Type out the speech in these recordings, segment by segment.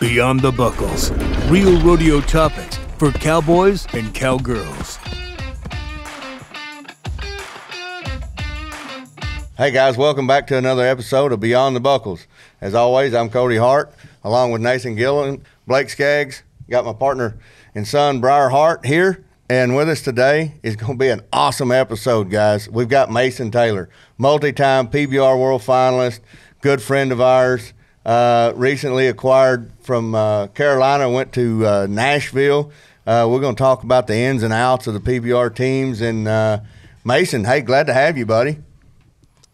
Beyond the Buckles. Real rodeo topics for cowboys and cowgirls. Hey guys, welcome back to another episode of Beyond the Buckles. As always, I'm Cody Hart, along with Nathan Gililland, Blake Skaggs. Got my partner and son, Briar Hart, here. And with us today is going to be an awesome episode, guys. We've got Mason Taylor, multi time PBR World finalist, good friend of ours, uh, recently acquired from uh, Carolina, went to uh, Nashville. Uh, we're going to talk about the ins and outs of the PBR teams. And uh, Mason, hey, glad to have you, buddy.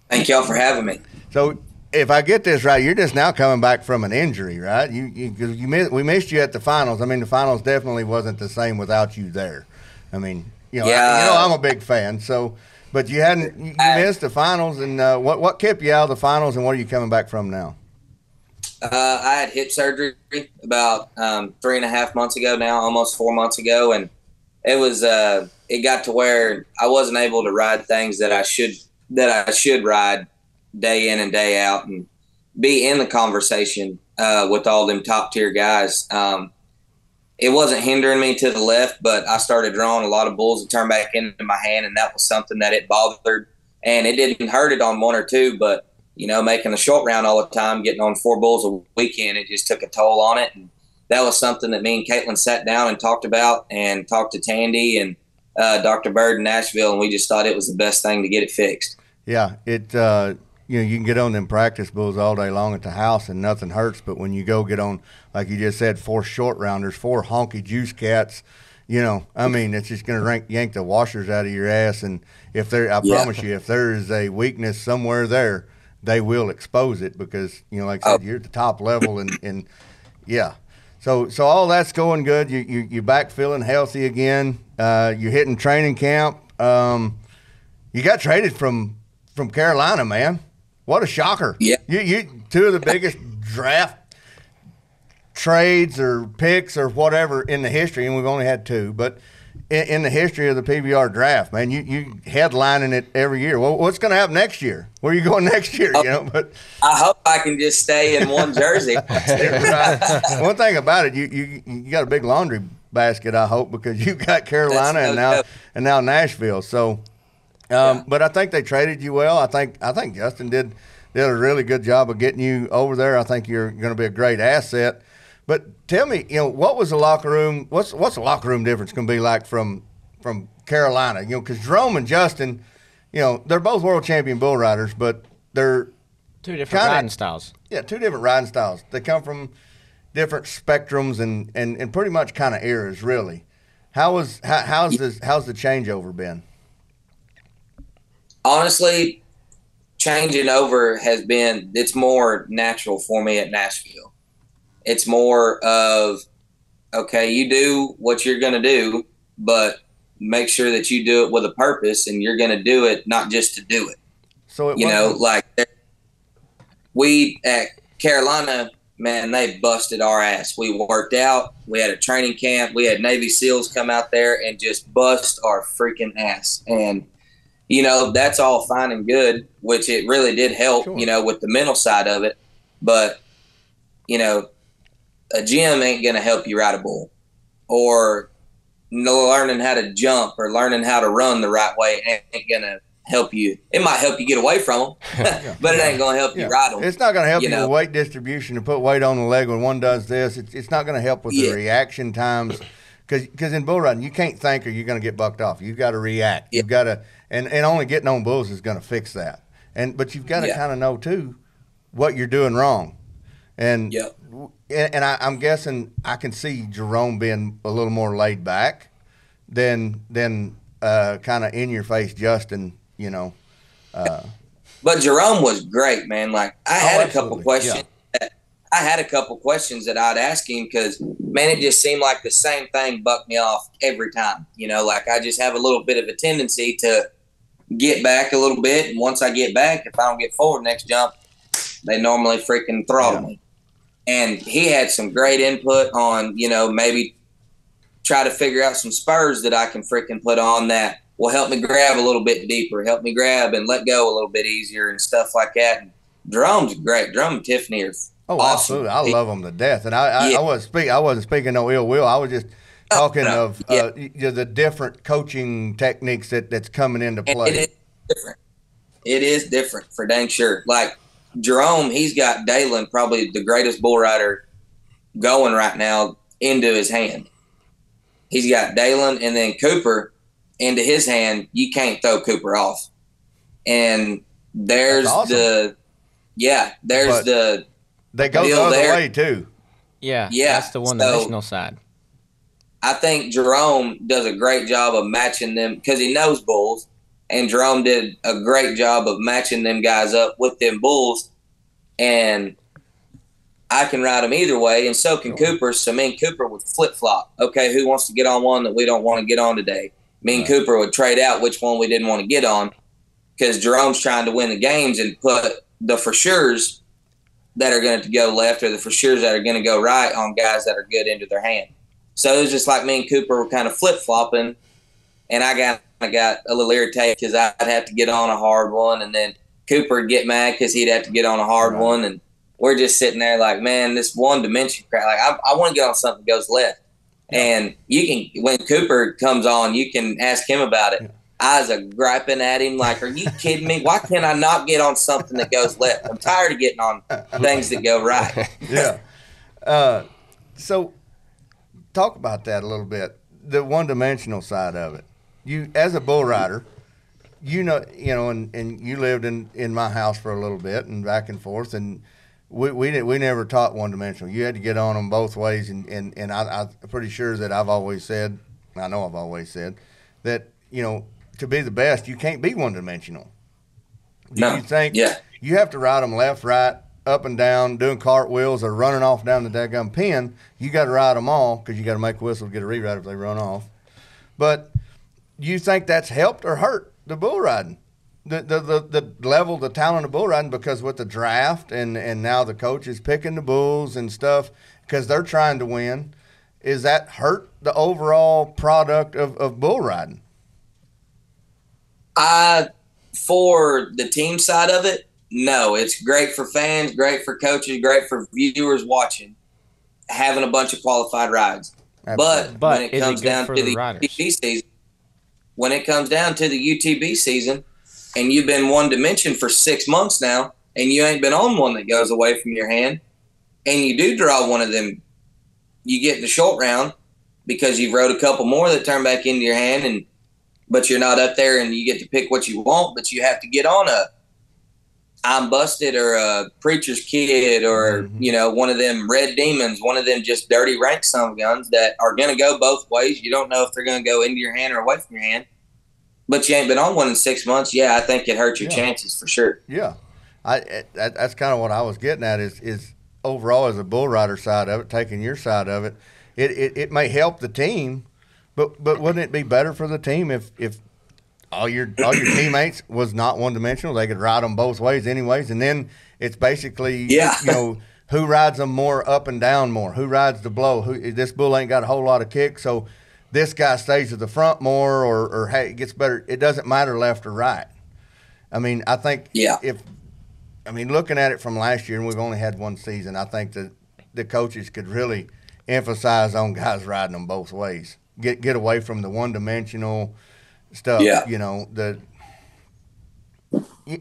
Thank y'all for having me. So, if I get this right, you're just now coming back from an injury, right? You, you, you missed, we missed you at the finals. I mean, the finals definitely wasn't the same without you there. I mean, you know, Yeah. I, you know, I'm a big fan. So, but you hadn't, you, you I- missed the finals, and uh, what what kept you out of the finals, and what are you coming back from now? Uh, I had hip surgery about um, three and a half months ago now, almost four months ago, and it was uh, it got to where I wasn't able to ride things that I should that I should ride day in and day out and be in the conversation uh, with all them top tier guys. Um, it wasn't hindering me to the left, but I started drawing a lot of bulls and turned back into my hand, and that was something that it bothered. And it didn't hurt it on one or two, but you know, making a short round all the time, getting on four bulls a weekend, it just took a toll on it. And that was something that me and Caitlin sat down and talked about and talked to Tandy and uh, Dr. Byrd in Nashville, and we just thought it was the best thing to get it fixed. Yeah, it uh, you know you can get on them practice bulls all day long at the house and nothing hurts, but when you go get on, like you just said, four short rounders, four honky juice cats, you know, I mean, it's just going to yank the washers out of your ass. And if there, I Yeah. promise you, if there is a weakness somewhere there, they will expose it because you know, like I said, Oh. you're at the top level, and and yeah. So so all that's going good. You you you're back feeling healthy again. Uh, you're hitting training camp. Um, you got traded from from Carolina, man. What a shocker! Yeah. you you two of the biggest draft trades or picks or whatever in the history, and we've only had two, but in, in the history of the PBR draft, man, you you headlining it every year. Well, what's going to happen next year? Where are you going next year? You know, but I hope I can just stay in one jersey. One thing about it, you, you you got a big laundry basket, I hope, because you got Carolina That's and now joke. and now Nashville. So, um, Yeah. but I think they traded you well. I think I think Justin did did a really good job of getting you over there. I think you're going to be a great asset. But tell me, you know, what was the locker room? What's what's the locker room difference going to be like from from Carolina? You know, because Jerome and Justin, you know, they're both world champion bull riders, but they're Two different Kinda- riding styles. yeah, two different riding styles. They come from different spectrums and, and, and pretty much kind of eras, really. How was how, how's this how's the changeover been? honestly, changing over has been it's more natural for me at Nashville. It's more of okay, you do what you're going to do, but make sure that you do it with a purpose and you're going to do it not just to do it. So it You know, like we at Carolina, man, they busted our ass. We worked out. We had a training camp. We had Navy SEALs come out there and just bust our freaking ass. And you know, that's all fine and good, which it really did help. Sure. You know, with the mental side of it. But you know, a gym ain't gonna help you ride a bull, or learning how to jump or learning how to run the right way ain't gonna help you. It might help you get away from them, but it ain't gonna help yeah. you ride them. It's not going to help you, you know. with weight distribution to put weight on the leg when one does this. It's, it's not going to help with the reaction times because in bull riding you can't think or you're going to get bucked off. You've got to react. Yeah. You've got to and, and only getting on bulls is going to fix that. And but you've got to Yeah. kind of know too what you're doing wrong. And Yep. And, and I, I'm guessing I can see Jerome being a little more laid back than than uh, kind of in your face Justin. You know, uh, But Jerome was great, man. Like I had a couple questions. That, I had a couple questions that I'd ask him because man, it just seemed like the same thing bucked me off every time. You know, like I just have a little bit of a tendency to get back a little bit, and once I get back, if I don't get forward next jump, they normally freaking throttle Yeah. me. And he had some great input on, you know, maybe try to figure out some spurs that I can freaking put on that will help me grab a little bit deeper, help me grab and let go a little bit easier and stuff like that. And Jerome's great. Jerome and Tiffany are Oh, awesome. absolutely! I love them to death, and I, I, Yeah. I wasn't speak. I wasn't speaking no ill will. I was just talking no, of yeah. uh, y- y- the different coaching techniques that, that's coming into play. it is different. It is different for dang sure. Like Jerome, he's got Dalen, probably the greatest bull rider going right now, into his hand. He's got Dalen and then Cooper into his hand. You can't throw Cooper off. And there's awesome. the yeah, there's But- the they go the other there. way too. Yeah, Yeah, that's the one so- dimensional side. I think Jerome does a great job of matching them because he knows bulls, and Jerome did a great job of matching them guys up with them bulls, and I can ride them either way, and so can Cooper. So me and Cooper would flip flop. Okay, who wants to get on one that we don't want to get on today? Me and Cooper would trade out which one we didn't want to get on because Jerome's trying to win the games and put the for sure's that are going to go left or the for sure's that are going to go right on guys that are good into their hand. So it was just like me and Cooper were kind of flip flopping, and I got got a little irritated because I'd have to get on a hard one, and then Cooper would get mad because he'd have to get on a hard Right. one, and we're just sitting there like, man, this one dimension crap. Like I, I want to get on something that goes left, and you can when Cooper comes on, you can ask him about it. I was a griping at him like, "Are you kidding me? Why can't I not get on something that goes left? I'm tired of getting on things that go right." yeah. Uh, so, talk about that a little bit. The one-dimensional side of it. You, as a bull rider, you know, you know, and, and you lived in, in my house for a little bit and back and forth, and we we, did, we never taught one-dimensional. You had to get on them both ways, and and, and I, I'm pretty sure that I've always said, I know I've always said, that you know, to be the best, you can't be one-dimensional. Do No. you think? Yeah. You have to ride them left, right, up and down, doing cartwheels or running off down the daggum pin. You got to ride them all because you got to make a whistle to get a rewrite if they run off. But you think that's helped or hurt the bull riding? The, the, the, the level, the talent of bull riding because with the draft and, and now the coach is picking the bulls and stuff because they're trying to win. Is that hurt the overall product of, of bull riding? I for the team side of it, no. It's great for fans, great for coaches, great for viewers watching, having a bunch of qualified rides. But, But when it comes good down to the the riders? UTB season, when it comes down to the UTB season, and you've been one dimension for six months now, and you ain't been on one that goes away from your hand, and you do draw one of them, you get the short round because you've rode a couple more that turn back into your hand, and but you're not up there, and you get to pick what you want, but you have to get on a I'm busted or a preacher's kid or Mhm. you know one of them red demons, one of them just dirty rank some guns that are going to go both ways. You don't know if they're going to go into your hand or away from your hand. But you ain't been on one in six months. Yeah, I think it hurt your Yeah. chances for sure. Yeah, I that, that's kind of what I was getting at is is overall as a bull rider side of it, taking your side of it, it, it, it may help the team, but but wouldn't it be better for the team if if all your all your teammates was not one dimensional? They could ride them both ways anyways, and then it's basically Yeah. you know. Who rides them more up and down more? Who rides the blow? Who this bull ain't got a whole lot of kick, so this guy stays at the front more, or or hey, it gets better. It doesn't matter left or right. I mean, I think Yeah. if I mean looking at it from last year, and we've only had one season, I think that the coaches could really emphasize on guys riding them both ways. Get get away from the one dimensional stuff. Yeah. You know the.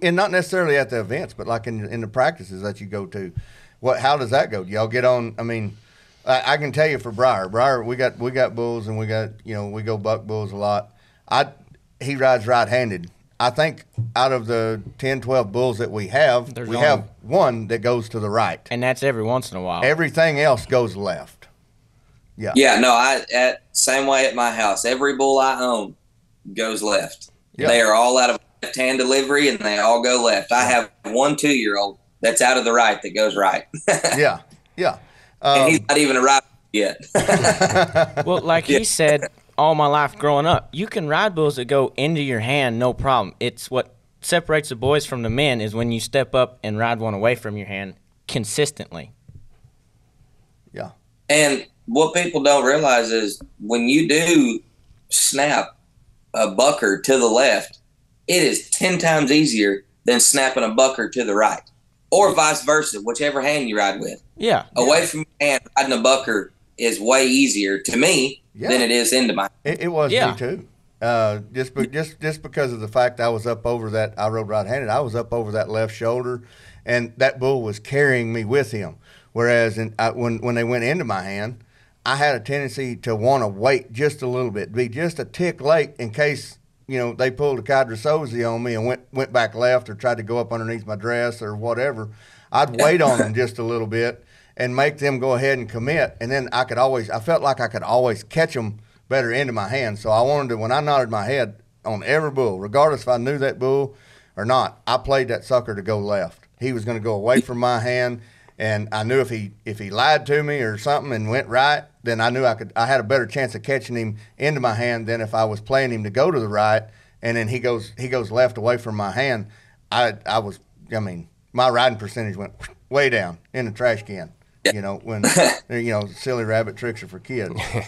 And not necessarily at the events, but like in in the practices that you go to, what? How does that go? Do y'all get on? I mean, I, I can tell you for Briar, Briar, we got we got bulls and we got you know we go buck bulls a lot. I he rides right handed. I think out of the 10, 12 bulls that we have, There's we only- have one that goes to the right. and that's every once in a while. Everything else goes left. Yeah. Yeah, no, I at same way at my house. Every bull I own goes left. Yeah. They are all out of left hand delivery and they all go left. I have one two year old that's out of the right that goes right. Yeah. Yeah. And Um, he's not even a rider yet. well, like Yeah. he said, all my life growing up, you can ride bulls that go into your hand, no problem. It's what separates the boys from the men is when you step up and ride one away from your hand consistently. yeah. And what people don't realize is when you do snap a bucker to the left, it is 10 times easier than snapping a bucker to the right. Or vice versa, whichever hand you ride with. Yeah. Away from your hand, riding a bucker is way easier to me Yeah. than it is into my. It, it was Yeah. me too. Uh, just be, just just because of the fact I was up over that, I rode right-handed. I was up over that left shoulder, and that bull was carrying me with him. Whereas in, I, when when they went into my hand, I had a tendency to want to wait just a little bit, be just a tick late in case you know they pulled a quadrisozi on me and went went back left or tried to go up underneath my dress or whatever. I'd wait on them just a little bit and make them go ahead and commit, and then I could always I felt like I could always catch them better into my hand. So I wanted to when I nodded my head on every bull, regardless if I knew that bull or not, I played that sucker to go left. He was going to go away from my hand, and I knew if he if he lied to me or something and went right, then I knew I could I had a better chance of catching him into my hand than if I was playing him to go to the right and then he goes he goes left away from my hand. I I was I mean my riding percentage went way down in the trash can. You know when you know silly rabbit tricks are for kids.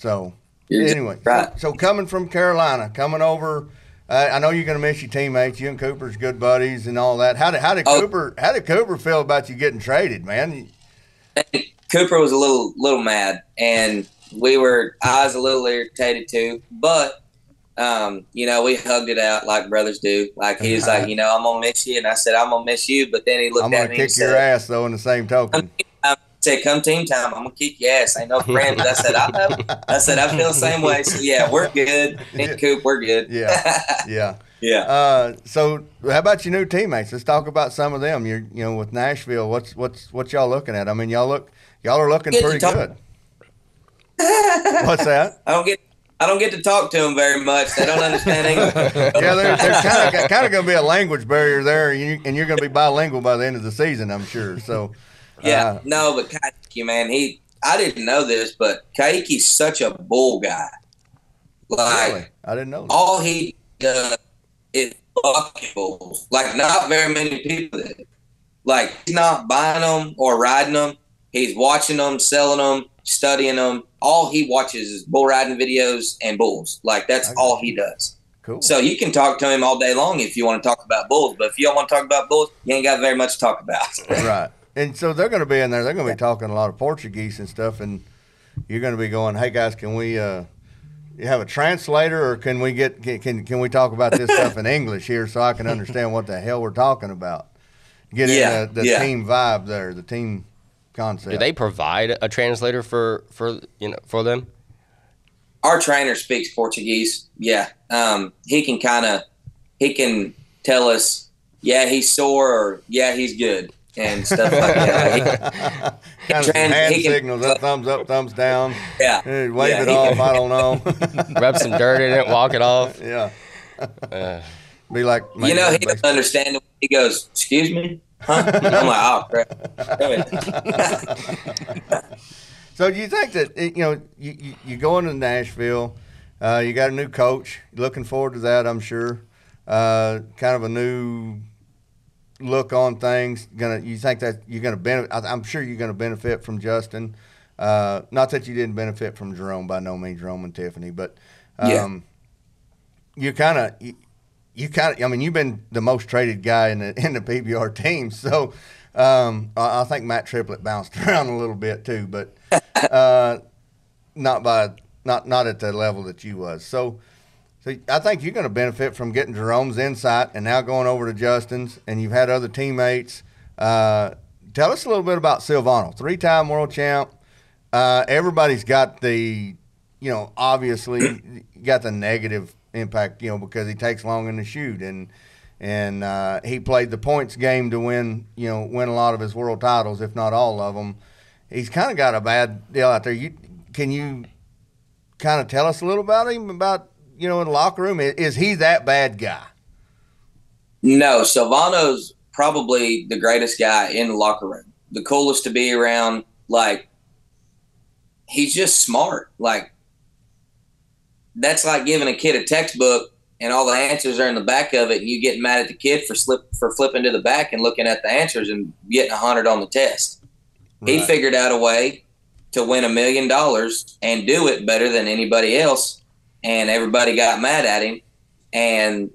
So You're anyway, right. so coming from Carolina, coming over, uh, I know you're going to miss your teammates. You and Cooper's good buddies and all that. How did how did Oh. Cooper how did Cooper feel about you getting traded, man? Cooper was a little little mad, and we were. I was a little irritated too, but um, you know, we hugged it out like brothers do. Like he was like, you know, I'm gonna miss you, and I said, I'm gonna miss you. But then he looked I'm at going to me and kick your said, ass though. In the same token, said, "Come team time, I'm gonna kick your ass." Ain't no friend. But I said, "I know." I said, "I feel the same way." So yeah, we're good. And Coop, we're good. Yeah. yeah. yeah. Uh, so how about your new teammates? Let's talk about some of them. You're you know with Nashville. What's what's what y'all looking at? I mean, y'all look y'all are looking pretty talk- good. What's that? I don't get. I don't get to talk to them very much. They don't understand English. Yeah, there's, of kind of going to be a language barrier there, and you're going to be bilingual by the end of the season, I'm sure. So, Yeah, uh, no, but Kaique, man, he. I didn't know this, but Kaique's such a bull guy. Like really, I didn't know. That. all he does is bucket bulls. Like not very many people. That, like he's not buying them or riding them. He's watching them, selling them, studying them. All he watches is bull riding videos and bulls. Like that's all he does. Cool. So you can talk to him all day long if you want to talk about bulls. But if you don't want to talk about bulls, you ain't got very much to talk about. right. And so they're going to be in there. They're going to be talking a lot of Portuguese and stuff, and you're going to be going, "Hey guys, can we uh, you have a translator, or can we get can can, can we talk about this stuff in English here so I can understand what the hell we're talking about?" Get Yeah, in the, the yeah. team vibe there, the team concept. Do they provide a translator for for you know for them? our trainer speaks Portuguese. Yeah, um, he can kind of he can tell us, yeah, he's sore or yeah, he's good and stuff like that. He- kind of trans- hand he can- signals, up, thumbs up, thumbs down. yeah, Hey, wave Yeah, it he off. can- I don't know. Rub some dirt in it, walk it off. yeah, Uh, be like you know, he maybe- doesn't understand. it. He goes, "Excuse me." Huh? I'm like, oh crap. So do you think that you know you, you you going to Nashville? Uh, you got a new coach. Looking forward to that, I'm sure. Uh, kind of a new look on things. Gonna you think that you're gonna benefit? I'm sure you're gonna benefit from Justin. Uh, not that you didn't benefit from Jerome by no means, Jerome and Tiffany, but Yeah. um, you kind of you, you kind of. I mean, you've been the most traded guy in the in the PBR team, so. Um, I, I think Matt Triplett bounced around a little bit too, but uh, not by not not at the level that you was. So, so I think you're going to benefit from getting Jerome's insight and now going over to Justin's, and you've had other teammates. Uh, tell us a little bit about Silvano, three-time world champ. Uh, everybody's got the, you know, obviously got the negative impact, you know, because he takes long in the chute and. And uh, he played the points game to win, you know, win a lot of his world titles, if not all of them he's kind of got a bad deal out there. You can you kind of tell us a little about him about you know in the locker room? Is, he that bad guy? No, Silvano's probably the greatest guy in the locker room. The coolest to be around. Like, he's just smart. Like, that's like giving a kid a textbook and all the answers are in the back of it, and you getting mad at the kid for slip for flipping to the back and looking at the answers and getting a hundred on the test. He figured out a way to win a million dollars and do it better than anybody else, and everybody got mad at him. And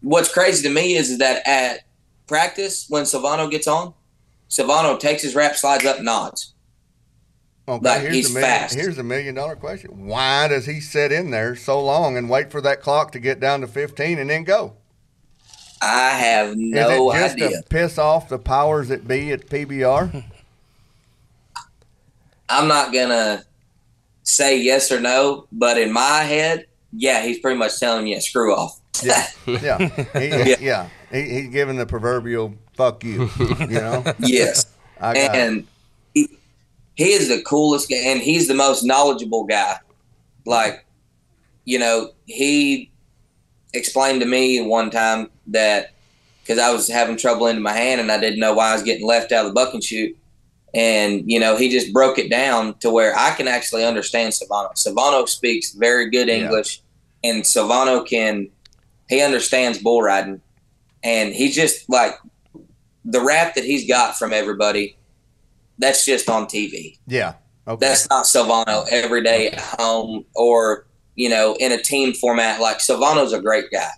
what's crazy to me is that at practice when Silvano gets on, Silvano takes his wrap, slides up, nods. Okay, Like, here's he's the million, fast. here's a million dollar question. Why does he sit in there so long and wait for that clock to get down to 15 and then go? I have no Is it just idea. to piss off the powers that be at PBR? I'm not gonna say yes or no, but in my head, yeah, he's pretty much telling you screw off. yeah, yeah, he, yeah. He, he's giving the proverbial "fuck you." You know, yes. I got it. and he, he is the coolest guy and he's the most knowledgeable guy like you know he explained to me one time that because i was having trouble into my hand and i didn't know why i was getting left out of the buck and chute and you know he just broke it down to where i can actually understand Silvano Silvano speaks very good Yeah. english and savano can he understands bull riding and he just like the rap that he's got from everybody that's just on TV. yeah. Okay. That's not Silvano every day at home or, you know, in a team format. Like Silvano's a great guy.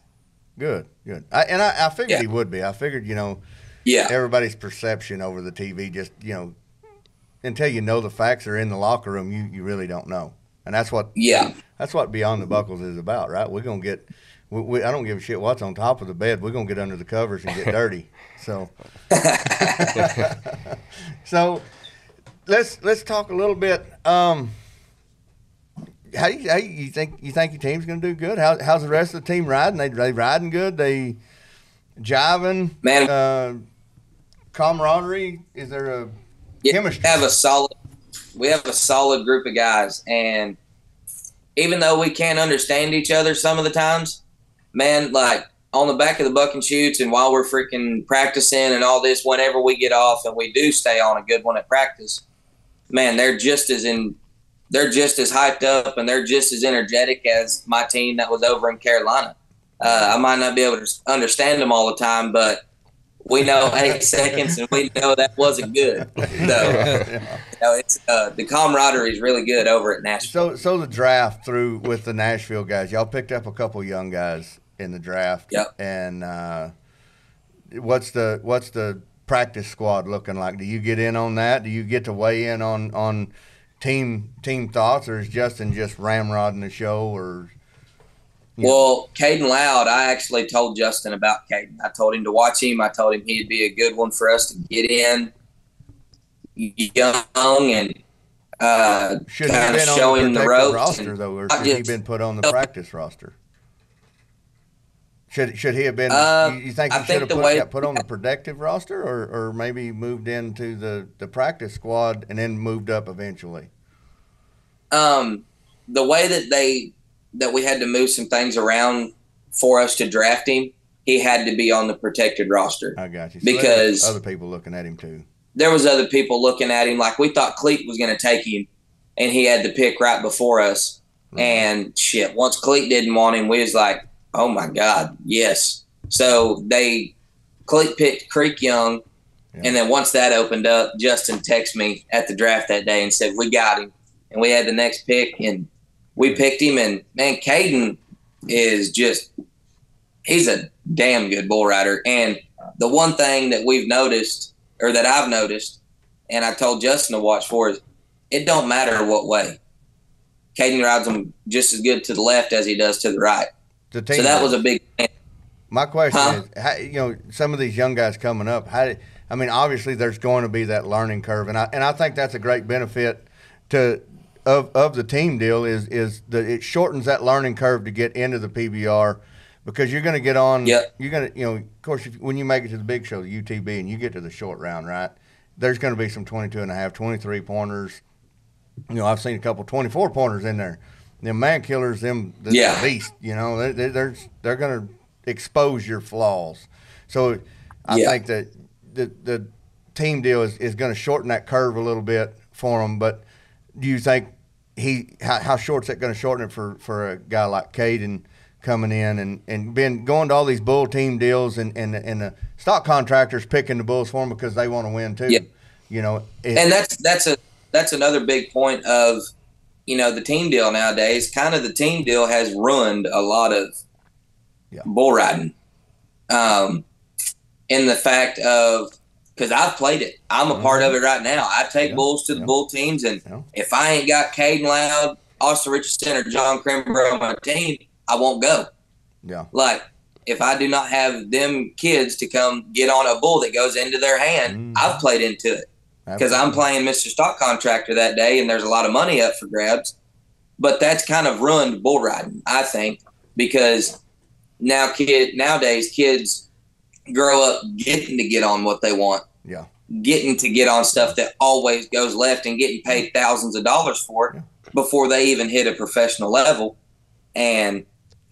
good. Good. I, and I, I figured Yeah. he would be. I figured, you know, Yeah. everybody's perception over the TV just, you know, until you know the facts are in the locker room, you, you really don't know. And that's what Yeah. that's what Beyond the Buckles is about, right? We're gonna get. We, we, I don't give a shit what's on top of the bed. We're gonna get under the covers and get dirty. So, so let's let's talk a little bit. Um, how you, how you think you think your team's gonna do good? How, how's the rest of the team riding? They they riding good? They jiving? Man. uh, camaraderie? Is there a Yeah, chemistry? We have a solid we have a solid group of guys and even though we can't understand each other some of the times, man, like on the back of the buck and chutes and while we're freaking practicing and all this, whenever we get off and we do stay on a good one at practice, man, they're just as in they're just as hyped up and they're just as energetic as my team that was over in Carolina. Uh, I might not be able to understand them all the time, but we know eight seconds and we know that wasn't good. So, you know, it's uh, the camaraderie is really good over at Nashville. So, so the draft through with the Nashville guys, y'all picked up a couple young guys in the draft. Yep. And uh, what's the what's the practice squad looking like? Do you get in on that? Do you get to weigh in on on team team thoughts, or is Justin just ramrodding the show? Or Yeah. Well, Caden Loud, I actually told Justin about Caden. I told him to watch him. I told him he'd be a good one for us to get in young and uh, should kind of been show on him the the ropes. roster and- though, or should he just- been put on the practice roster? Should should he have been? Uh, you, think he I should think have put, got put on the protective roster, or, or maybe moved into the, the practice squad and then moved up eventually? um, the way that they that we had to move some things around for us to draft him, he had to be on the protected roster. I got you. So Because- other people looking at him too. there was other people looking at him like we thought Cleat was going to take him, and he had the pick right before us. Mm-hmm. And shit, once Cleat didn't want him, we was like, oh my god, yes. So they Cleat picked Creek Young, Yeah. and then once that opened up, Justin texted me at the draft that day and said we got him, and we had the next pick, and we picked him. And man, Caden is just he's a damn good bull rider. And the one thing that we've noticed, or that I've noticed, and I told Justin to watch for is it don't matter what way. Caden rides them just as good to the left as he does to the right. The So that was a big My question Huh? is, how, you know, some of these young guys coming up. How? I mean, obviously, there's going to be that learning curve, and I and I think that's a great benefit to of of the team deal is is that it shortens that learning curve to get into the PBR because you're going to get on. Yep. You're going to, you know, of course, if, when you make it to the big show, the UTB, and you get to the short round, right? There's going to be some 22 and a half, 23 pointers. You know, I've seen a couple 24 pointers in there. Them man killers, them the Yeah. beast. You know, they, they, they're they're going to expose your flaws. So I Yeah. think that the the team deal is, is going to shorten that curve a little bit for them. But do you think he how, how short's that going to shorten it for, for a guy like Caden coming in and, and been going to all these bull team deals and, and and the stock contractors picking the bulls for him because they want to win too. Yeah. You know, it- and that's that's a that's another big point of you know the team deal nowadays. Kind of the team deal has ruined a lot of Yeah. bull riding um, in the fact of because I've played it. I'm a part of it right now. I take Yeah. bulls to the Yeah. bull teams, and Yeah. if I ain't got Caden Loud, Austin Richardson, or John Crimber on my team, I won't go. Yeah. Like if I do not have them kids to come get on a bull that goes into their hand, Mhm. I've played into it because I'm playing Mr. Stock Contractor that day, and there's a lot of money up for grabs. But that's kind of ruined bull riding, I think, because now kid nowadays kids grow up getting to get on what they want, Yeah. getting to get on stuff that always goes left, and getting paid thousands of dollars for it before they even hit a professional level. And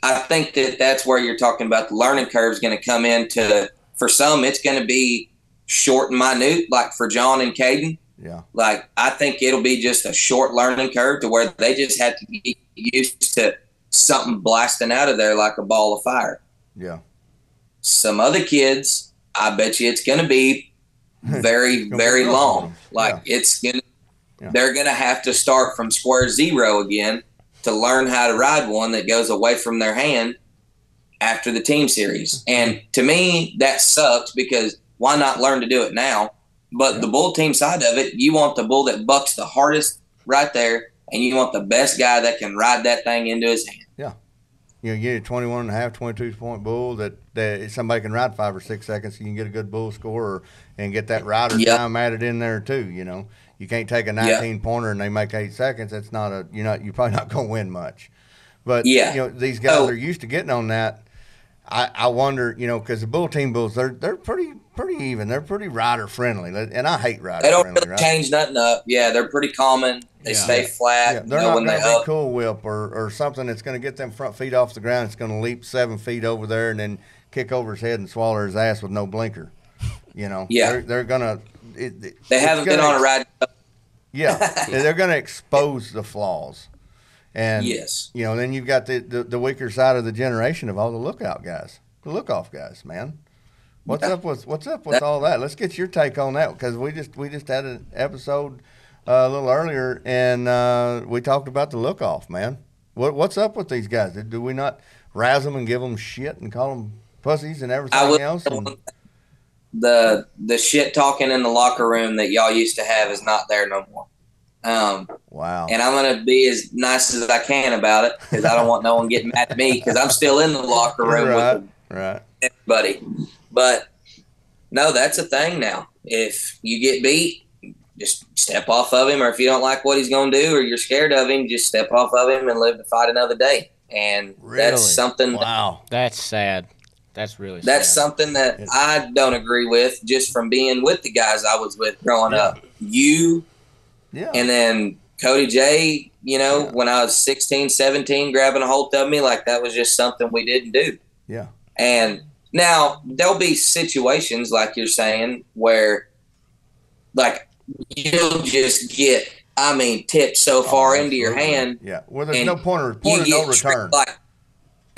I think that that's where you're talking about the learning curve is going to come into. For some, it's going to be short and minute, like for John and Caden. Yeah. Like I think it'll be just a short learning curve to where they just have to get used to something blasting out of there like a ball of fire. Yeah. Some other kids, I bet you it's going to be very, very long. Like it's going to, Yeah. they're going to have to start from square zero again to learn how to ride one that goes away from their hand after the team series. And to me, that sucks because why not learn to do it now? But the bull team side of it, you want the bull that bucks the hardest right there, and you want the best guy that can ride that thing into his hand. You know, get a 21 and a half, 22 point bull that, that somebody can ride five or six seconds. You can get a good bull score or, and get that rider Yep. time added in there too. You know, you can't take a 19 pointer and they make eight seconds. That's not a, you're not, you're probably not going to win much. But, Yeah. you know, these guys Oh. are used to getting on that. I, I wonder, you know, because the bull team bulls, they're, they're pretty, pretty even. They're pretty rider friendly. And I hate rider They don't friendly, really right? change nothing up. Yeah, they're pretty common. They Yeah. stay flat. Yeah, they're know, not when going they to be up. Cool Whip or, or something that's going to get them front feet off the ground. It's going to leap seven feet over there and then kick over his head and swallow his ass with no blinker. You know, Yeah. they're, they're going to. It, it- They haven't been gonna on a ex- ride. Yeah, they're going to expose the flaws, and Yes. you know, then you've got the, the the weaker side of the generation of all the lookout guys, the look off guys, man. What's Yeah. up with what's up with That- all that? Let's get your take on that because we just we just had an episode uh, a little earlier and uh, we talked about the look off, man. What what's up with these guys? Do we not razz them and give them shit and call them pussies and everything would else? And, the the shit talking in the locker room that y'all used to have is not there no more. Um, wow. and I'm gonna be as nice as I can about it because I don't want no one getting mad at me because I'm still in the locker room right, with right. everybody. But no, that's a thing now. If you get beat, just step off of him, or if you don't like what he's gonna do, or you're scared of him, just step off of him and live to fight another day. And Really? that's something. Wow. That's sad. That's really That's sad. something that Yeah. I don't agree with just from being with the guys I was with growing Yeah. up. You Yeah. and then Cody J, you know, Yeah. when I was 16, 17, grabbing a hold of me, like that was just something we didn't do. Yeah. And now there'll be situations, like you're saying, where like you'll just get, I mean, tipped so oh, far Oh, into your hand Yeah. Well, there's no point of, you point of get no return. like,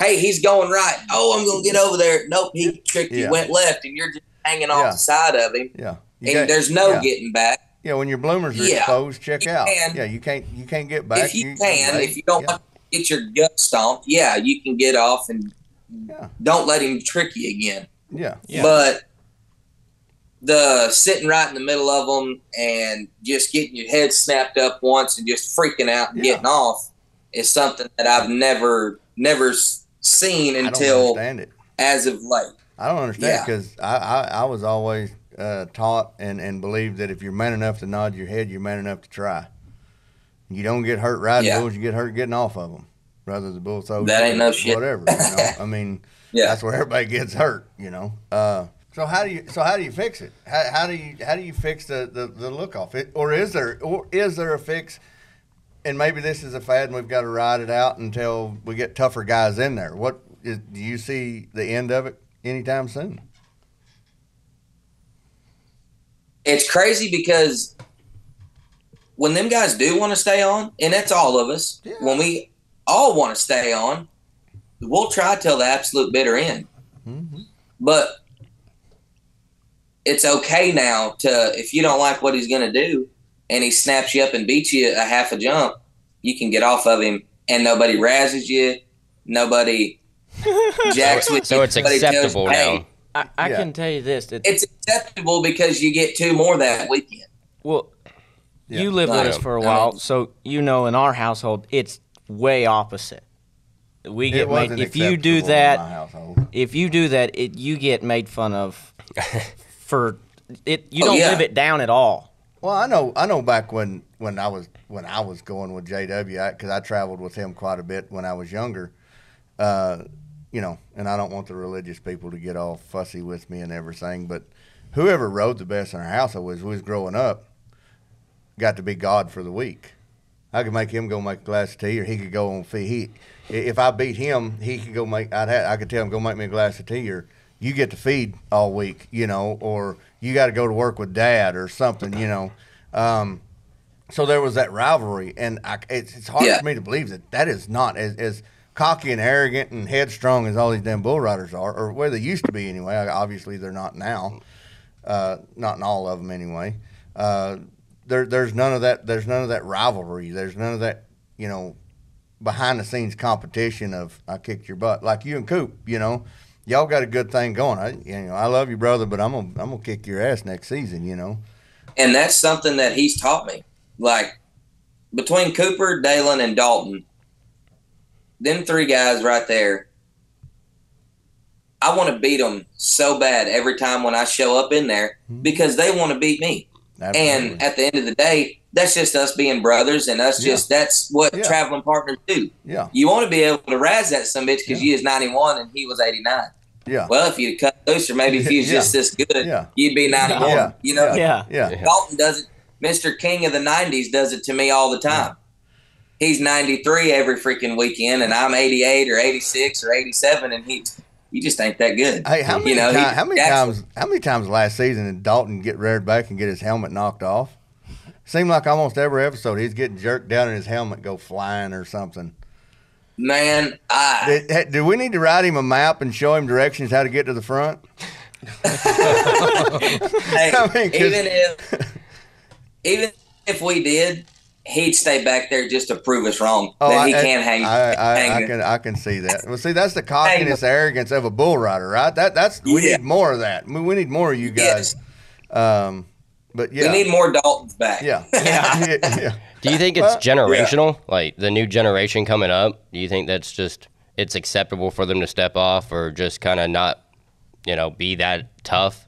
hey, he's going right. Oh, I'm gonna get over there. Nope, he tricked you, Yeah. went left, and you're just hanging off Yeah. the side of him, Yeah. You and got- there's no yeah. getting back. Yeah, when your bloomers are Yeah. exposed, check You out. can. Yeah, you can't you can't get back. if you can, if you don't yeah, want to get your gut stomped, yeah, you can get off and Yeah. don't let him trick you again. yeah, Yeah. But the sitting right in the middle of them and just getting your head snapped up once and just freaking out and Yeah. getting off is something that I've never never seen until it. as of late. I don't understand Yeah. because I, I I was always uh, taught and and believed that if you're man enough to nod your head, you're man enough to try. You don't get hurt riding Yeah. bulls; you get hurt getting off of them. Rather the bull throws That ain't no shit. Whatever. You know? I mean, Yeah. that's where everybody gets hurt. You know. Uh, so how do you so how do you fix it? How, how do you how do you fix the, the, the look off it? Or is there or is there a fix? And maybe this is a fad, and we've got to ride it out until we get tougher guys in there. What is, do you see the end of it anytime soon? it's crazy because when them guys do want to stay on, and that's all of us, Yeah. when we all want to stay on, we'll try till the absolute bitter end. Mm-hmm. But it's okay now to if you don't like what he's going to do, and he snaps you up and beats you a half a jump, you can get off of him, and nobody razzes you, nobody jacks with So you, it's but he you, acceptable "Hey, now. I, I Yeah. can tell you this. It, It's acceptable because you get two more that weekend. well, Yeah. you lived with us for a while, so you know in our household it's way opposite. We get made wasn't if you do acceptable in that. my household. if you do that, it you get made fun of for it. You Oh, don't yeah. live it down at all. Well, I know, I know. Back when when I was when I was going with JW, because I, traveled with him quite a bit when I was younger. Uh, you know, and I don't want the religious people to get all fussy with me and everything, but whoever rode the best in our household was was growing up. Got to be God for the week. I could make him go make a glass of tea, or he could go on feed. He, if I beat him, he could go make. I'd have, I could tell him go make me a glass of tea, or you get to feed all week, you know, or you got to go to work with dad or something, you know. Um, so there was that rivalry, and I, it's, it's hard Yeah. for me to believe that that is not as, as cocky and arrogant and headstrong as all these damn bull riders are, or where they used to be anyway. Obviously, they're not now. Uh, not in all of them anyway. Uh, there, there's none of that. There's none of that rivalry. There's none of that, you know, behind the scenes competition of I kicked your butt like you and Coop. You know, y'all got a good thing going. I, you know, I love you, brother, but I'm gonna I'm gonna kick your ass next season. You know. and that's something that he's taught me. Like between Cooper, Dalen, and Dalton, them three guys right there, I want to beat them so bad every time when I show up in there mm-hmm. because they want to beat me. Absolutely. And at the end of the day, that's just us being brothers, and us Yeah. just that's what Yeah. traveling partners do. yeah, You want to be able to razz that some bitch because Yeah. you is ninety one and he was eighty nine. yeah, Well, if you cut loose, or maybe if you was Yeah. just this good, Yeah. you'd be ninety one. Yeah. You know, Yeah. yeah, Yeah. Dalton does it. Mr. King of the '90s does it to me all the time. He's 93 every freaking weekend, and I'm 88 or 86 or 87, and he, he just ain't that good. Hey, how many You know, he- how many times how many times last season did Dalton get reared back and get his helmet knocked off? Seemed like almost every episode he's getting jerked down and his helmet go flying or something. Man, I Did, do we need to write him a map and show him directions how to get to the front? hey, I mean, 'cause- even if even if we did, he'd stay back there just to prove us wrong that he Oh, I, can't hang. I, I, I can I can see that. Well, see, that's the cockiness, arrogance of a bull rider, right? That that's we Yeah. need more of that. We, we need more of you guys. Yes. Um, but yeah, We need more Daltons back. yeah, yeah, yeah. Do you think it's Well, generational? Like the new generation coming up? Do you think that's just it's acceptable for them to step off or just kind of not, you know, be that tough?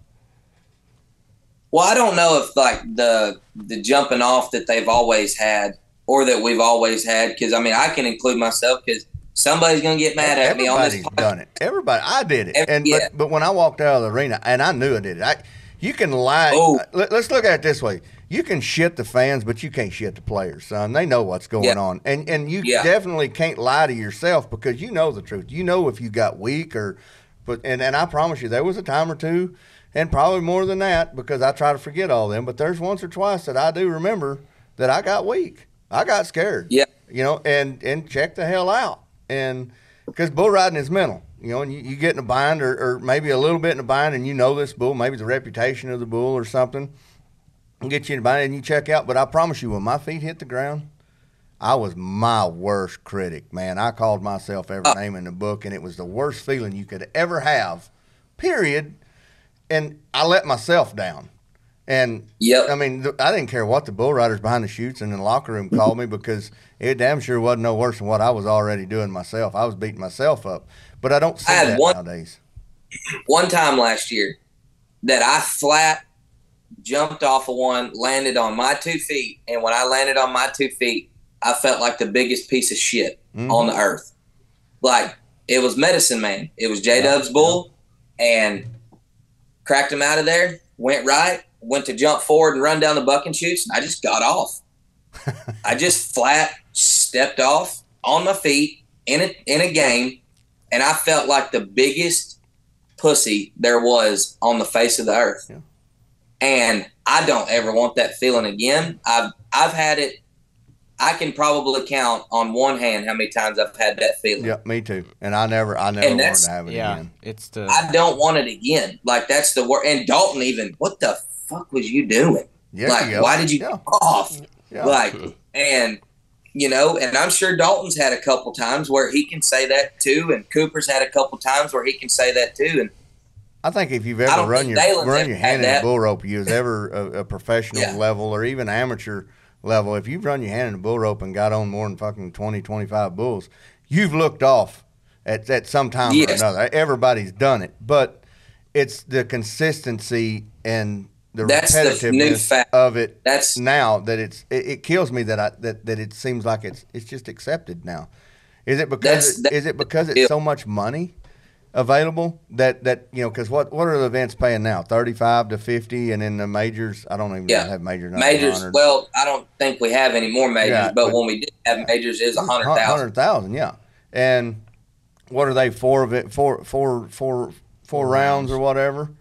Well, I don't know if like the the jumping off that they've always had or that we've always had because I mean I can include myself because somebody's gonna get mad at me on this. Everybody's done it. Everybody, I did it. Every- and yeah. but, but when I walked out of the arena, and I knew I did it. I, you can lie. Oh. Uh, let, us look at it this way: you can shit the fans, but you can't shit the players, son. They know what's going Yeah. on, and and you Yeah. definitely can't lie to yourself because you know the truth. You know if you got weak or, but and and I promise you, there was a time or two. And probably more than that because I try to forget all them. But there's once or twice that I do remember that I got weak. I got scared Yeah. you know, and and check the hell out. And because bull riding is mental, you know, and you, you get in a bind or, or maybe a little bit in a bind, and you know this bull, maybe the reputation of the bull or something, and get you in a bind and you check out. But I promise you, when my feet hit the ground, I was my worst critic, man. I called myself every uh. name in the book, and it was the worst feeling you could ever have, period. And I let myself down. And Yep. I mean, th- I didn't care what the bull riders behind the chutes and in the locker room called me because it damn sure wasn't no worse than what I was already doing myself. I was beating myself up, but I don't see I that one- nowadays. one time last year that I flat jumped off of one, landed on my two feet, and when I landed on my two feet, I felt like the biggest piece of shit Mhm. on the earth. Like it was Medicine Man. It was J Dub's bull, and cracked him out of there. Went right, went to jump forward and run down the bucking chutes, and I just got off. I just flat stepped off on my feet in a in a game, and I felt like the biggest pussy there was on the face of the earth. Yeah. And I don't ever want that feeling again. I've I've had it. I can probably count on one hand how many times I've had that feeling. Yeah, me too. And I never, I never And wanted to have it Yeah, again. it's the I don't want it again. Like that's the word. And Dalton even, what the fuck was you doing? Yeah, like, you go. why did you Yeah, off? yeah. Like, and you know, and I'm sure Dalton's had a couple times where he can say that too, and Cooper's had a couple times where he can say that too, and I think if you've ever run your Dalen's run your hand in a bull rope, you was ever a, a professional Yeah. level or even amateur level, if you've run your hand in a bull rope and got on more than fucking 20, 25 bulls, you've looked off at, at some time or another. Everybody's done it, but it's the consistency and the That's the repetitiveness fact. of it that's now that it's it, it kills me that I that, that it seems like it's it's just accepted now. Is it because That's- it, that- is it because it's so much money available that that you know because what what are the events paying now thirty five to fifty and in the majors I don't even Yeah. have major majors. Well, I don't think we have any more majors, Yeah, but, but- when we did have majors, is a hundred thousand. hundred thousand yeah and what are they four of it four four four four rounds or whatever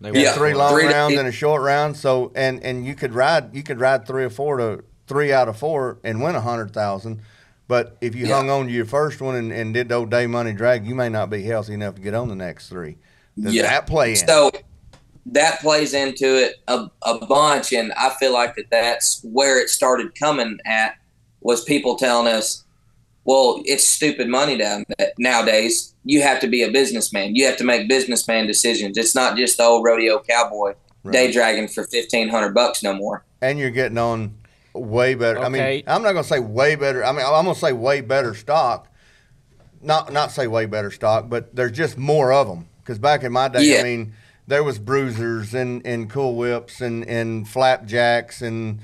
They Yeah. three long Three to- rounds and a short round. So and and you could ride you could ride three or four to three out of four and win a hundred thousand. But if you Yeah. hung on to your first one and, and did the old day money drag, you may not be healthy enough to get on the next three. Does Yeah. that play in? So that plays into it a, a bunch, and I feel like that that's where it started coming at was people telling us, "Well, it's stupid money down nowadays. You have to be a businessman. You have to make businessman decisions. It's not just the old rodeo cowboy day Right. dragging for fifteen hundred bucks no more." and you're getting on way better. I mean, I'm not gonna say way better. I mean, I'm gonna say way better stock. Not not say way better stock, but there's just more of them. Because back in my day, Yeah. I mean, there was bruisers and, and cool whips and, and flapjacks and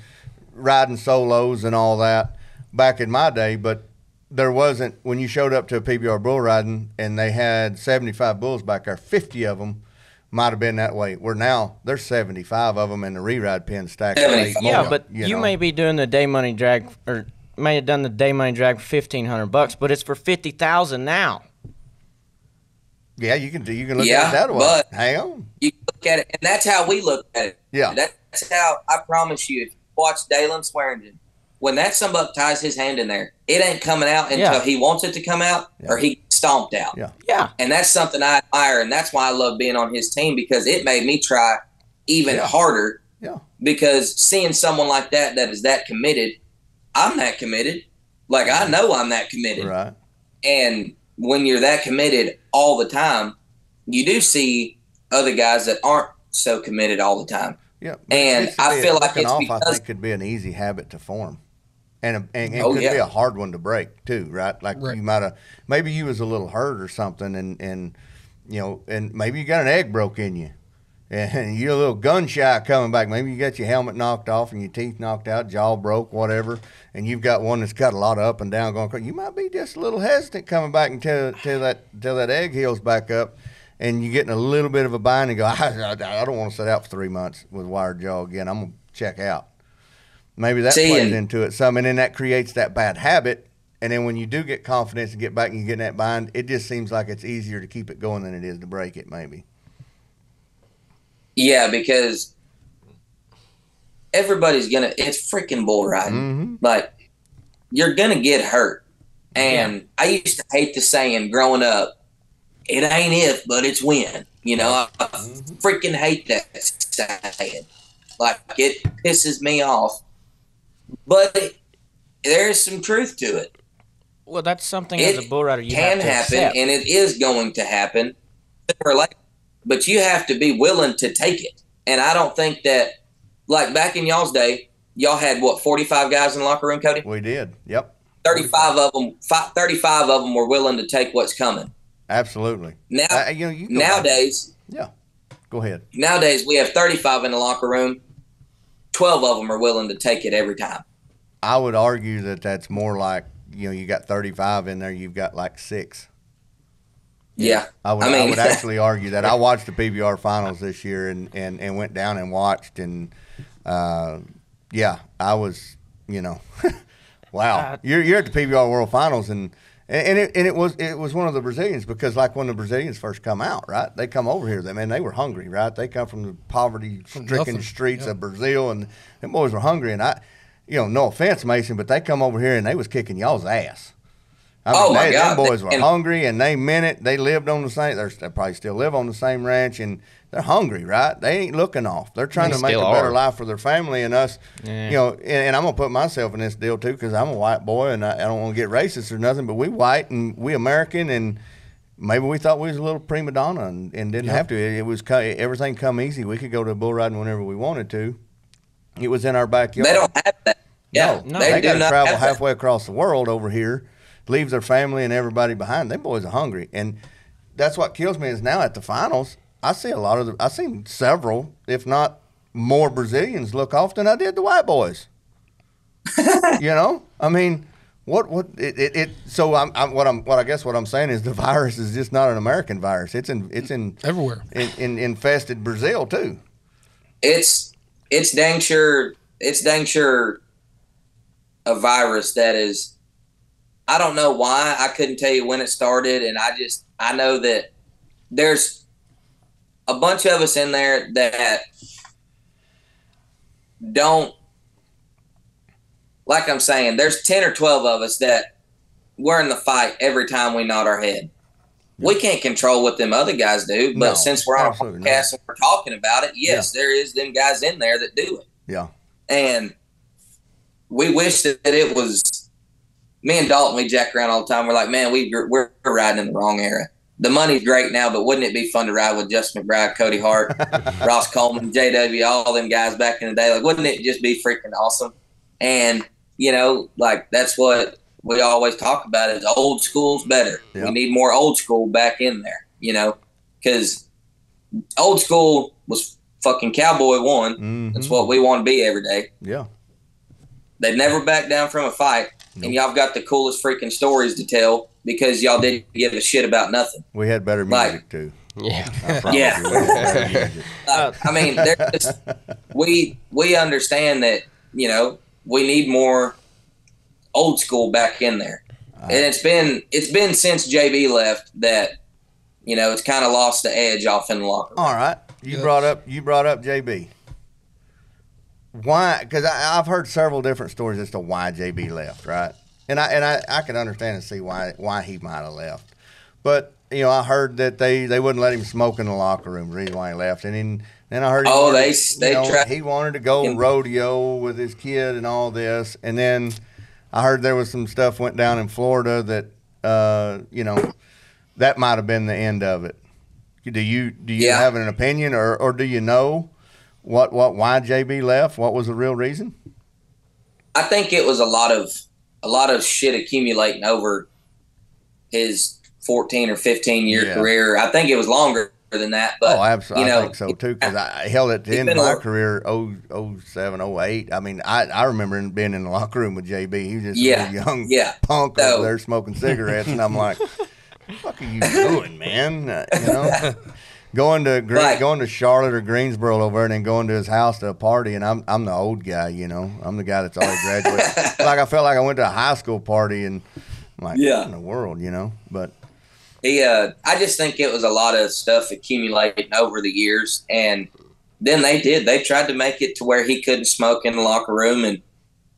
riding solos and all that back in my day. But there wasn't when you showed up to a PBR bull riding and they had 75 bulls back there, 50 of them might have been that way. Where now there's 75 of them in the re-ride pen stack. with eight 75. more, Yeah, but you, know. may be doing the day money drag or may have done the day money drag for fifteen hundred bucks, but it's for fifty thousand now. Yeah, you can do. You can look Yeah, at it that way. but- Hang on. You look at it, and that's how we look at it. Yeah. That's how I promise you. If you watch Dalen Swearingen, when that somebody ties his hand in there, it ain't coming out until Yeah. he wants it to come out or he stomped out. Yeah. Yeah, And that's something I admire, and that's why I love being on his team because it made me try even Yeah. harder. Yeah. Because seeing someone like that that is that committed, I'm that committed. Like I know I'm that committed. Right. And when you're that committed all the time, you do see other guys that aren't so committed all the time. Yeah. And I feel like looking it's off, I because- think could be an easy habit to form, and a, and it Oh, could yeah. be a hard one to break too. Right. Like Right. you might have maybe you was a little hurt or something, and and you know, and maybe you got an egg broke in you. And you're a little gun shy coming back. Maybe you got your helmet knocked off and your teeth knocked out, jaw broke, whatever. And you've got one that's got a lot of up and down going. You might be just a little hesitant coming back until until that until that egg heals back up, and you're getting a little bit of a bind and go. I, I, I don't want to sit out for three months with wired jaw again. I'm gonna check out. Maybe that See, plays into it some, and then that creates that bad habit. And then when you do get confidence and get back and you get in that bind, it just seems like it's easier to keep it going than it is to break it. Maybe. Yeah, because everybody's gonna it's freaking bull riding. Mm-hmm. Like you're gonna get hurt. And I used to hate the saying growing up, it ain't if, but it's when. You know, I, I freaking hate that saying. Like it pisses me off. But there's some truth to it. well, that's something It as a bull rider you can have to happen accept. and it is going to happen sooner or later. But you have to be willing to take it. And I don't think that like back in y'all's day, y'all had what, forty five guys in the locker room, Cody? We did. Yep. 35 of them, 35 of them were willing to take what's coming. Absolutely. Now, Uh, you know, you go back- nowadays, Yeah. Go ahead. nowadays we have 35 in the locker room. 12 of them are willing to take it every time. I would argue that that's more like you know you got 35 in there, you've got like six. Yeah. I would, I I, would actually argue that. I watched the PBR finals this year and, and, and went down and watched and uh, yeah, I was you know, wow. Uh, you're you're at the PBR World Finals and. And and it, and it was it was one of the Brazilians because like when the Brazilians first come out, right? They come over here, they man, they were hungry, right? They come from the poverty stricken streets yeah. of Brazil, and them boys were hungry. And I, you know, no offense, Mason, but they come over here and they was kicking y'all's ass. I mean, Oh, my they, God. them boys were And- hungry, and they meant it. They lived on the same. they're- They probably still live on the same ranch, and they're hungry, right? They ain't looking off. They're trying They to make a still better are. life for their family and us. Yeah. You know, and, and I'm gonna put myself in this deal too because I'm a white boy, and I, I don't want to get racist or nothing. But we white and we American, and maybe we thought we was a little prima donna and, and didn't have to. It, it was everything come easy. We could go to bull riding whenever we wanted to. It was in our backyard. They don't have that. Yeah, No, they, they, got to travel halfway across the world over here, leave their family and everybody behind. Them boys are hungry, and that's what kills me. Is now at the finals, I see a lot of the. I seen several, if not more, Brazilians look off than I did the white boys. you know, I mean, what what it, it, it so I'm, I'm what I'm what I guess what I'm saying is the virus is just not an American virus. It's in it's in Everywhere. in, in infested Brazil too. it's it's dang sure it's dang sure a virus that is I don't know why I couldn't tell you when it started and I just I know that there's a bunch of us in there that don't like I'm saying there's 10 or 12 of us that we're in the fight every time we nod our head. We can't control what them other guys do, but No, since we're on a absolutely not. podcast and we're talking about it, yes, there is them guys in there that do it. Yeah, And we wish that it was me and Dalton. We jack around all the time. We're like, man, we we're riding in the wrong era. The money's great now, but wouldn't it be fun to ride with Justin McBride, Cody Hart, Ross Coleman, JW, all them guys back in the day? Like, wouldn't it just be freaking awesome? And you know, like that's what we always talk about is old school's better. Yeah. We need more old school back in there, you know, because old school was fucking cowboy one. Mhm. That's what we want to be every day. yeah. They've never backed down from a fight, and y'all got the coolest freaking stories to tell because y'all didn't give a shit about nothing. We had better Like- music too. Yeah. I Yeah. you, we had better music. Uh, I mean, there's we we understand that you know we need more old school back in there, and it's been it's been since JB left that you know it's kind of lost the edge off in the locker. room. All right, you Yes. brought up you brought up JB. Why? Because I've heard several different stories as to why JB left, right? And I and I, I can understand and see why why he might have left, but you know I heard that they, they wouldn't let him smoke in the locker room. The reason why he left, and then then I heard Oh, wanted- they- they know, tried- he wanted to go rodeo with his kid and all this, and then I heard there was some stuff went down in Florida that uh, you know that might have been the end of it. Do you do you Yeah. have an opinion, or, or do you know what what why JB left? What was the real reason? I think it was a lot of a lot of shit accumulating over his 14 or 15 year Yeah. career. I think it was longer than that, but oh, absolutely. you know, I think so too. Because I held it to end been my career oh oh seven oh eight. I mean, I I remember being in the locker room with JB. He was just Yeah, a young yeah. punk So- over there smoking cigarettes, and I'm like, "What the fuck are you doing, man?" Uh, you know. Going to Gre- Right. going to Charlotte or Greensboro over there, and then going to his house to a party, and I'm I'm the old guy, you know. I'm the guy that's already graduated. like I felt like I went to a high school party, and I'm like, Yeah. what in the world, you know? But he uh I just think it was a lot of stuff accumulating over the years and then they did. They tried to make it to where he couldn't smoke in the locker room and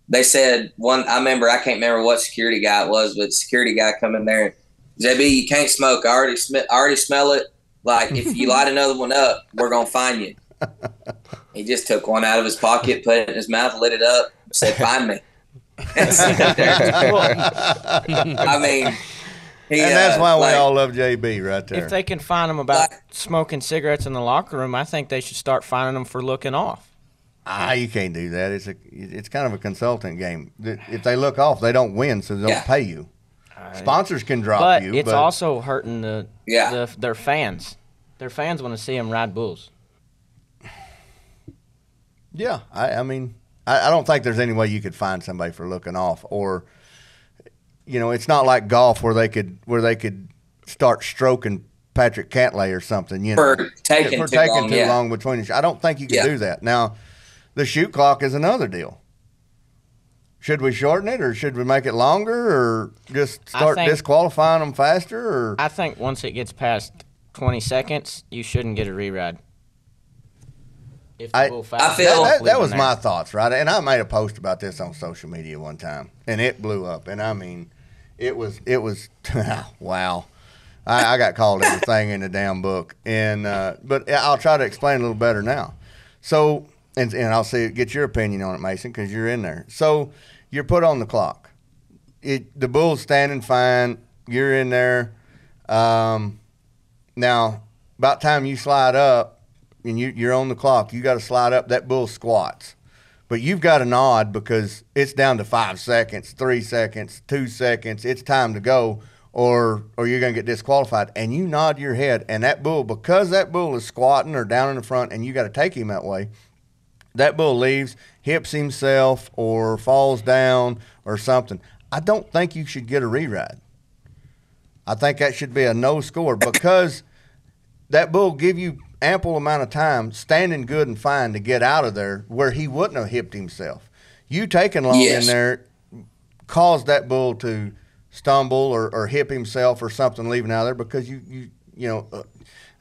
they said one I remember I can't remember what security guy it was, but security guy come in there JB, you can't smoke. I already sm- I already smell it. Like if you light another one up, we're gonna find you. He just took one out of his pocket, put it in his mouth, lit it up, said, "Find me." And sat there. I mean, he, and that's uh, why we like- all love JB right there. If they can find them about Like- smoking cigarettes in the locker room, I think they should start finding them for looking off. Ah, you can't do that. It's a it's kind of a consultant game. If they look off, they don't win, so they don't Yeah. pay you. Sponsors can drop But you, it's but also hurting the, Yeah. the their fans. Their fans want to see them ride bulls. yeah, I, I mean, I, I don't think there's any way you could find somebody for looking off, or you know, it's not like golf where they could where they could start stroking Patrick Cantlay or something. You know, For taking for too taking long, too yeah. long between. The, I don't think you can Yeah. do that now. The chute clock is another deal. Should we shorten it, or should we make it longer, or just start think- disqualifying them faster? Or I think once it gets past 20 seconds, you shouldn't get a re-ride. If I- I feel- that, that, that was my thoughts, right? And I made a post about this on social media one time, and it blew up. And I mean, it was it was wow. I, I got called everything in the damn book, and uh, but I'll try to explain a little better now. So, and, and I'll see get your opinion on it, Mason, because you're in there. So, you're put on the clock. It the bull's standing fine. You're in there. Um, now, about time you slide up, and you, you're on the clock, you got to slide up. That bull squats but you've got to nod because it's down to five seconds, three seconds, two seconds. It's time to go, or or you're going to get disqualified. And you nod your head, and that bull, because that bull is squatting or down in the front, and you got to take him that way. That bull leaves, hips himself, or falls down, or something. I don't think you should get a reride. I think that should be a no score because that bull give you ample amount of time standing good and fine to get out of there where he wouldn't have hipped himself. You taking long Yes. in there caused that bull to stumble or, or hip himself or something leaving out of there because you you you know uh,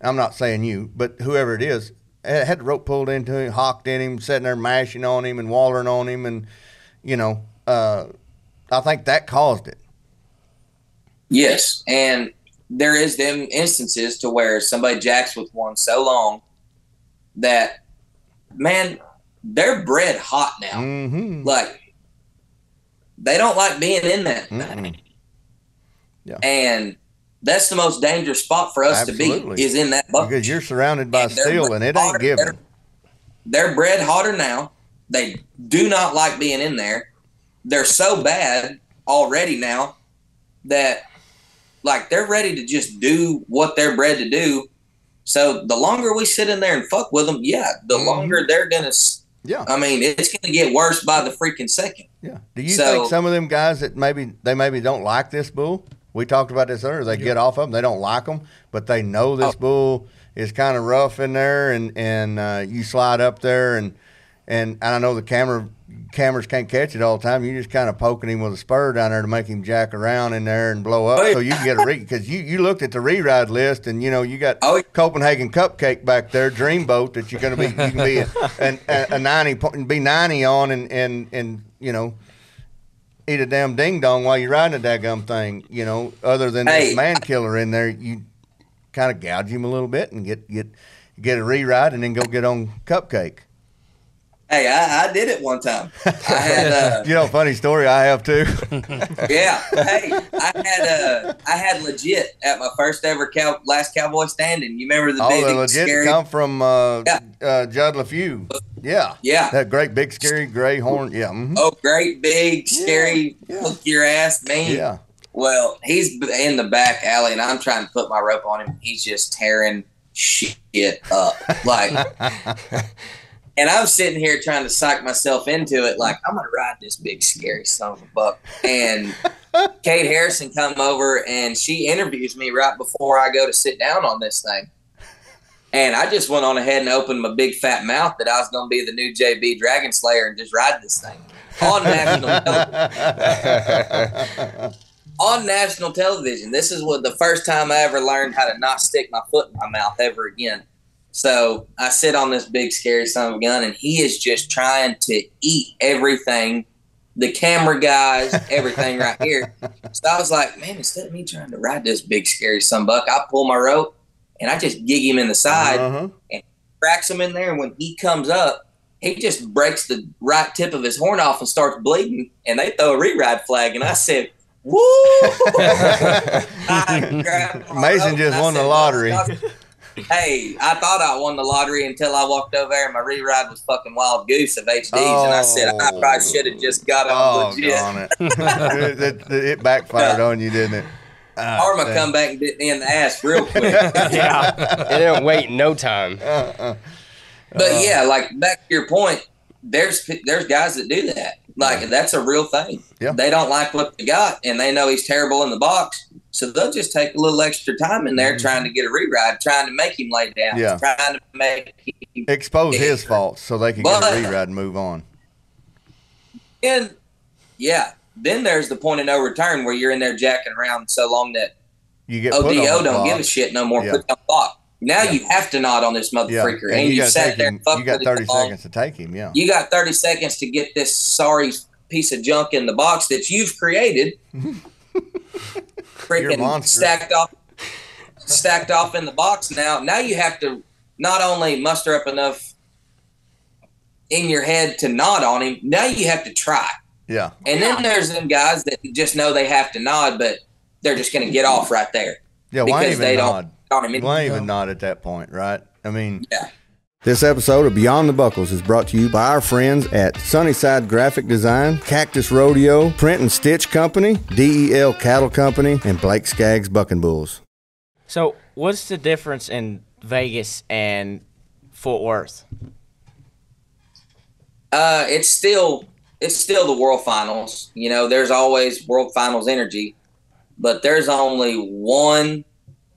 I'm not saying you but whoever it is had the rope pulled into him, hawked in him, sitting there mashing on him and wallering on him and you know uh, I think that caused it. Yes, and there is them instances to where somebody jacks with one so long that man, they're bred hot now. Mm-hmm. Like they don't like being in that. Mm-mm. Yeah. And that's the most dangerous spot for us to be is in that bucket. Because you're surrounded by And steel and it ain't given. They're, they're bred hotter now. They do not like being in there. They're so bad already now that like they're ready to just do what they're bred to do. So the longer we sit in there and fuck with them, yeah, the Mhm. longer they're gonna. Yeah. I mean, it's gonna get worse by the freaking second. Yeah. Do you So- think some of them guys that maybe they maybe don't like this bull? We talked about this earlier. They get off of them. They don't like them, but they know this Oh. bull is kind of rough in there, and and uh, you slide up there, and and I know the camera cameras can't catch it all the time. You just kind of poking him with a spur down there to make him jack around in there and blow up, Oh, yeah. so you can get a re because you you looked at the re-ride list, and you know you got Oh, yeah. Copenhagen Cupcake back there, Dreamboat that you're going to be you can be a, an- a, a ninety point be ninety on, and and and you know eat a damn ding dong while you're riding a daggum thing. You know, other than Hey. this man killer in there, you kind of gouge him a little bit and get get get a re-ride, and then go get on Cupcake. Hey, I, I did it one time. I had uh, You know, funny story I have too. yeah. Hey, I had uh, I had legit at my first ever cow, last cowboy standing. You remember the All big the legit scary? come from uh, Yeah. uh, Judd LeFew. Yeah. Yeah. That great big scary gray horn. Yeah. mhm. Oh, great big scary yeah. hook your ass man. Yeah. Well, he's in the back alley, and I'm trying to put my rope on him. He's just tearing shit up, like. and I'm sitting here trying to psych myself into it, like I'm gonna ride this big scary son of a buck. And Kate Harrison come over, and she interviews me right before I go to sit down on this thing. And I just went on ahead and opened my big fat mouth that I was gonna be the new JB Dragon Slayer and just ride this thing on national television on national television. This is what the first time I ever learned how to not stick my foot in my mouth ever again. So I sit on this big scary son of a gun, and he is just trying to eat everything. The camera guys, everything right here. So I was like, man, instead of me trying to ride this big scary son buck, I pull my rope and I just gig him in the side, Uh-huh. cracks him in there, and when he comes up, he just breaks the right tip of his horn off and starts bleeding, and they throw a re-ride flag, and I said, "Woo!" I Mason just and won the lottery. Hey, I thought I won the lottery until I walked over there and my re-ride was fucking Wild Goose of HDs, and I said I Oh. probably should have just got it on Oh, legit. darn it. it, it, it backfired on you, didn't it? Ah, Arma dang. come back and bit me in the ass real quick. yeah. It didn't wait no time. Uh-uh. But uh. yeah, like back to your point, there's there's guys that do that. Like that's a real thing. Yeah. They don't like what they got, and they know he's terrible in the box, so they'll just take a little extra time in there Mhm. trying to get a reride, trying to make him lay down, Yeah. trying to make him. Expose his faults so they can get a But- reride and move on. And yeah, then there's the point of no return where you're in there jacking around so long that You get ODO don't give a shit no more. Yeah. Put on the clock. Now Yeah. you have to nod on this mother Yeah, and, and, you, you, got sat there and fucked you got 30 so long. seconds to take him, yeah. You got 30 seconds to get this sorry piece of junk in the box that you've created. freaking stacked off stacked off in the box now. Now you have to not only muster up enough in your head to nod on him, now you have to try. Yeah. And then there's them guys that just know they have to nod, but they're just going to get off right there. Yeah. Why Because even they don't- nod? On him. Why even nod at that point, right? I mean, Yeah. This episode of Beyond the Buckles is brought to you by our friends at Sunnyside Graphic Design, Cactus Rodeo, Print and Stitch Company, DEL Cattle Company, and Blake Skaggs Bucking Bulls. So, what's the difference in Vegas and Fort Worth? Uh, it's still it's still the World Finals. You know, there's always World Finals energy, but there's only one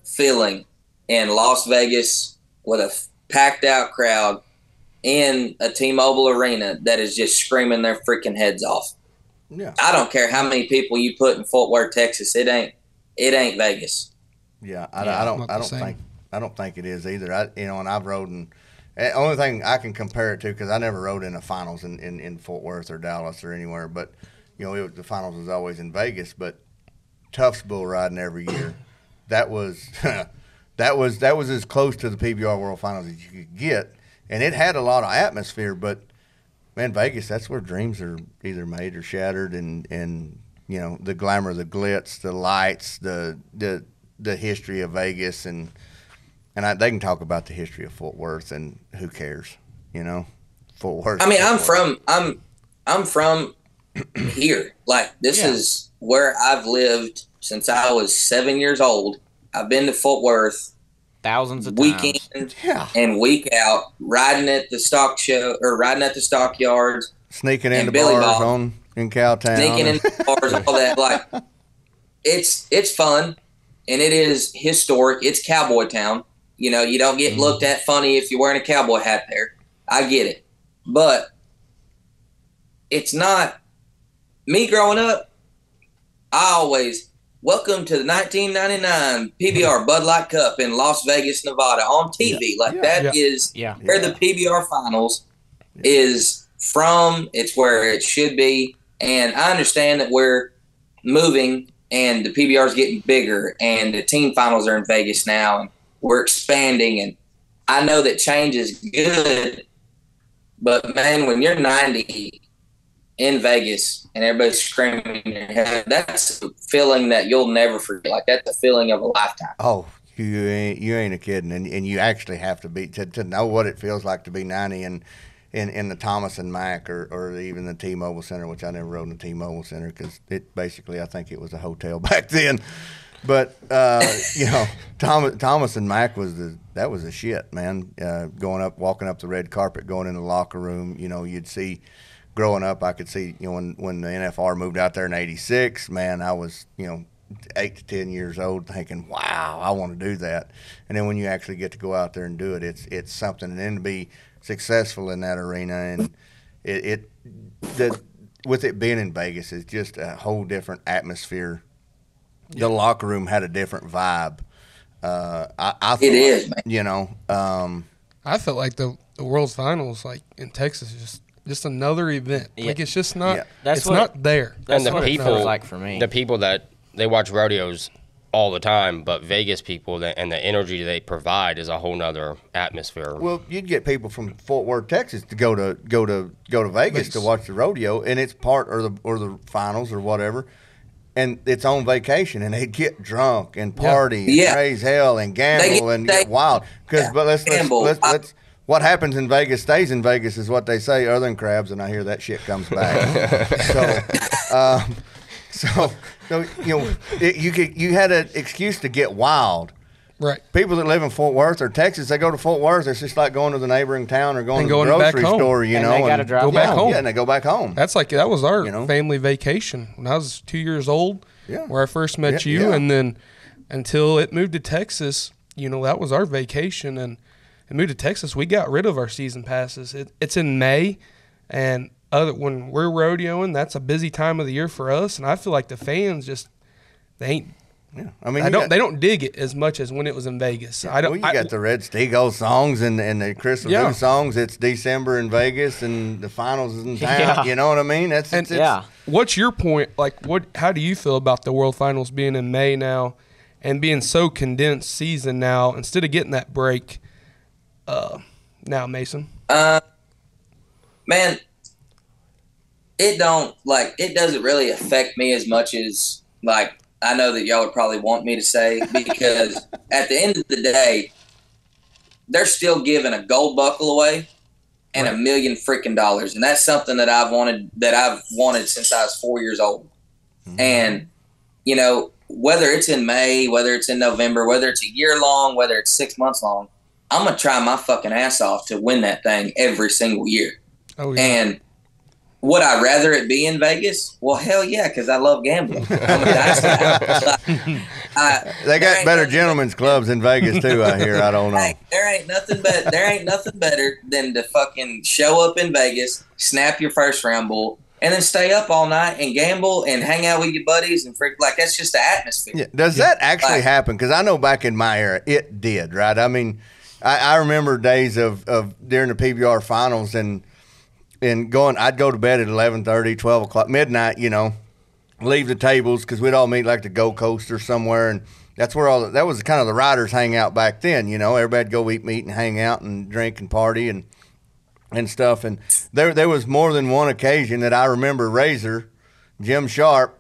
feeling in Las Vegas with a packed out crowd in a T-Mobile arena that is just screaming their freaking heads off. Yeah. I don't care how many people you put in Fort Worth, Texas. It ain't it ain't Vegas. Yeah, I, Yeah, I don't. I don't think. I don't think it is either. I, you know, and I've rode and the eh, only thing I can compare it to because I never rode in the finals in, in, in Fort Worth or Dallas or anywhere, but you know, it the finals was always in Vegas. But Tufts bull riding every year, that was that was that was as close to the PBR World Finals as you could get, and it had a lot of atmosphere. But man, Vegas, that's where dreams are either made or shattered, and and you know the glamour, the glitz, the lights, the the the history of Vegas, and and I, they can talk about the history of Fort Worth, and who cares, you know, Fort Worth. I mean, I'm Worth. from I'm I'm from here. Like this Yeah. is where I've lived since I was seven years old. I've been to Fort Worth Thousands of week times. yeah, and week out, riding at the stock show or riding at the stockyards, sneaking and into Billy bars Bob. on in Cowtown. sneaking in the bars, all that. Like it's it's fun and it is historic. It's cowboy town. You know, you don't get Mm-hmm. looked at funny if you're wearing a cowboy hat there. I get it. But it's not me growing up, I always welcome to the 1999 PBR Bud Light Cup in Las Vegas, Nevada on TV. Like Yeah. that is Yeah. where the PBR finals is from. It's where it should be. And I understand that we're moving and the PBR is getting bigger and the team finals are in Vegas now and we're expanding. And I know that change is good. But man, when you're 90 in Vegas and everybody's screaming that's a feeling that you'll never forget. Like that's a feeling of a lifetime. Oh, you ain't you ain't a kidding, and and you actually have to be to, to know what it feels like to be ninety and in in the Thomas and Mack or, or even the T-Mobile Center, which I never rode in the T-Mobile Center because it basically I think it was a hotel back then. But uh, you know, Thomas Thomas and Mack was the that was the shit, man. Uh, going up, walking up the red carpet, going in the locker room. You know, you'd see. Growing up, I could see you know when when the NFR moved out there in '86. Man, I was you know eight to ten years old, thinking, "Wow, I want to do that." And then when you actually get to go out there and do it, it's it's something. And then to be successful in that arena, and it, it the with it being in Vegas is just a whole different atmosphere. The locker room had a different vibe. Uh, I, I thought, is, man. You know, um, I felt like the the World's Finals, like in Texas, just just another event. Yeah. Like it's just not. Yeah. That's it's what- not there. That's and the what people, it like for me. the people that they watch rodeos all the time, but Vegas people that, and the energy they provide is a whole nother atmosphere. Well, you'd get people from Fort Worth, Texas, to go to go to go to Vegas, to watch the rodeo, and it's part or the or the finals or whatever, and it's on vacation, and they get drunk and party and Yeah. raise hell and gamble get- and they- get wild. Because Yeah, but let's let's, let's, let's what happens in Vegas stays in Vegas is what they say, other than crabs, and I hear that shit comes back. so, um, so so you know, it, you could you had an excuse to get wild Right. people that live in Fort Worth or Texas, they go to Fort Worth. It's just like going to the neighboring town or going And to the going back grocery store, you And know. they gotta drive Go back yeah, home. Yeah, and they go back home. That's like that was our You know? family vacation when I was two years old. Yeah. Where I first met Yeah, you, yeah. and then until it moved to Texas, you know that was our vacation, and it moved to Texas. We got rid of our season passes. It, it's in May, and other when we're rodeoing, that's a busy time of the year for us, and I feel like the fans just they ain't Yeah, I mean, I don't. got- they don't dig it as much as when it was in Vegas. I don't. Well, you I- got the Red Steagall songs and, and the Chris Yeah. LeDoux songs. It's December in Vegas and the finals is in town. Yeah. You know what I mean? That's And- it's, it's, yeah. What's your point? Like, what? How do you feel about the World Finals being in May now, and being so condensed season now instead of getting that break? Uh, now Mason. Uh, man, it don't like it doesn't really affect me as much as like I know that y'all would probably want me to say because at the end of the day, they're still giving a gold buckle away and a million freaking dollars, and that's something that I've wanted that I've wanted since I was four years old, and you know whether it's in May, whether it's in November, whether it's a year long, whether it's six months long. I'm gonna try my fucking ass off to win that thing every single year. Oh yeah. And would I rather it be in Vegas? Well, hell yeah, because I love gambling. I'm a dice guy. I- They got better nothing- gentlemen's clubs in Vegas too. I hear. I don't know. Hey, there ain't nothing but there ain't nothing better than to fucking show up in Vegas, snap your first round bull, and then stay up all night and gamble and hang out with your buddies and freak like that's just the atmosphere. Yeah. Does that actually Like- happen? Because I know back in my era, it did. Right. I mean, I, I remember days of, of during the PBR finals and and going. I'd go to bed at 11:30, 12 o'clock, midnight. You know, leave the tables because we'd all meet like the Gold Coast or somewhere, and that's where all the, that was kind of the riders hang out back then. You know, everybody'd go eat meat and hang out and drink and party and and stuff. And there there was more than one occasion that I remember Razor, Jim Sharp,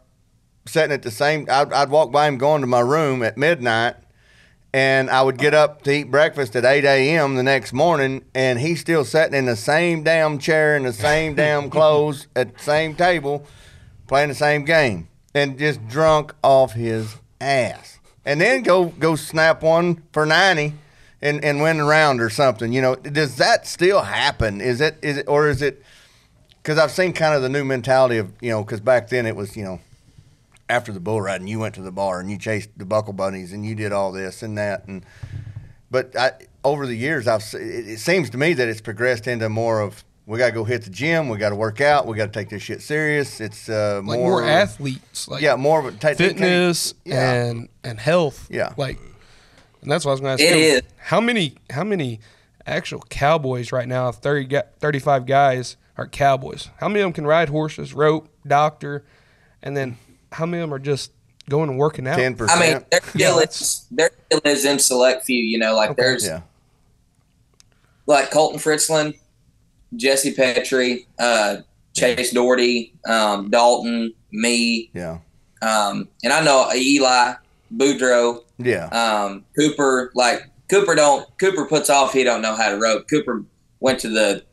sitting at the same. I'd, I'd walk by him going to my room at midnight. And I would get up to eat breakfast at 8 a.m. the next morning, and he's still sitting in the same damn chair in the same damn clothes at the same table, playing the same game, and just drunk off his ass. And then go go snap one for 90 and, and win the round or something. You know, does that still happen? Is it is it or is it? Because I've seen kind of the new mentality of you know, because back then it was you know after the bull riding, you went to the bar and you chased the buckle bunnies and you did all this and that and but I, over the years I've it, it seems to me that it's progressed into more of we got to go hit the gym, we got to work out, we got to take this shit serious. It's uh, like more, more, athletes. Like yeah, more of a ta- fitness yeah. and and health. Yeah. Like, and that's what I was going to It ask. you. is. How many how many actual cowboys right now? 30, 35 guys are cowboys. How many of them can ride horses, rope, doctor, and then how many of them are just going and working out? ten percent. I mean, there still Yeah, is there still is in select few. You know, like there's yeah, like Colten Fritzlan, Jesse Petrie, uh, Chase Dougherty, um, Dalton, me, yeah, um, and I know Eli, Boudreaux, yeah. um, Cooper. Like Cooper don't Cooper puts off he don't know how to rope. Cooper went to the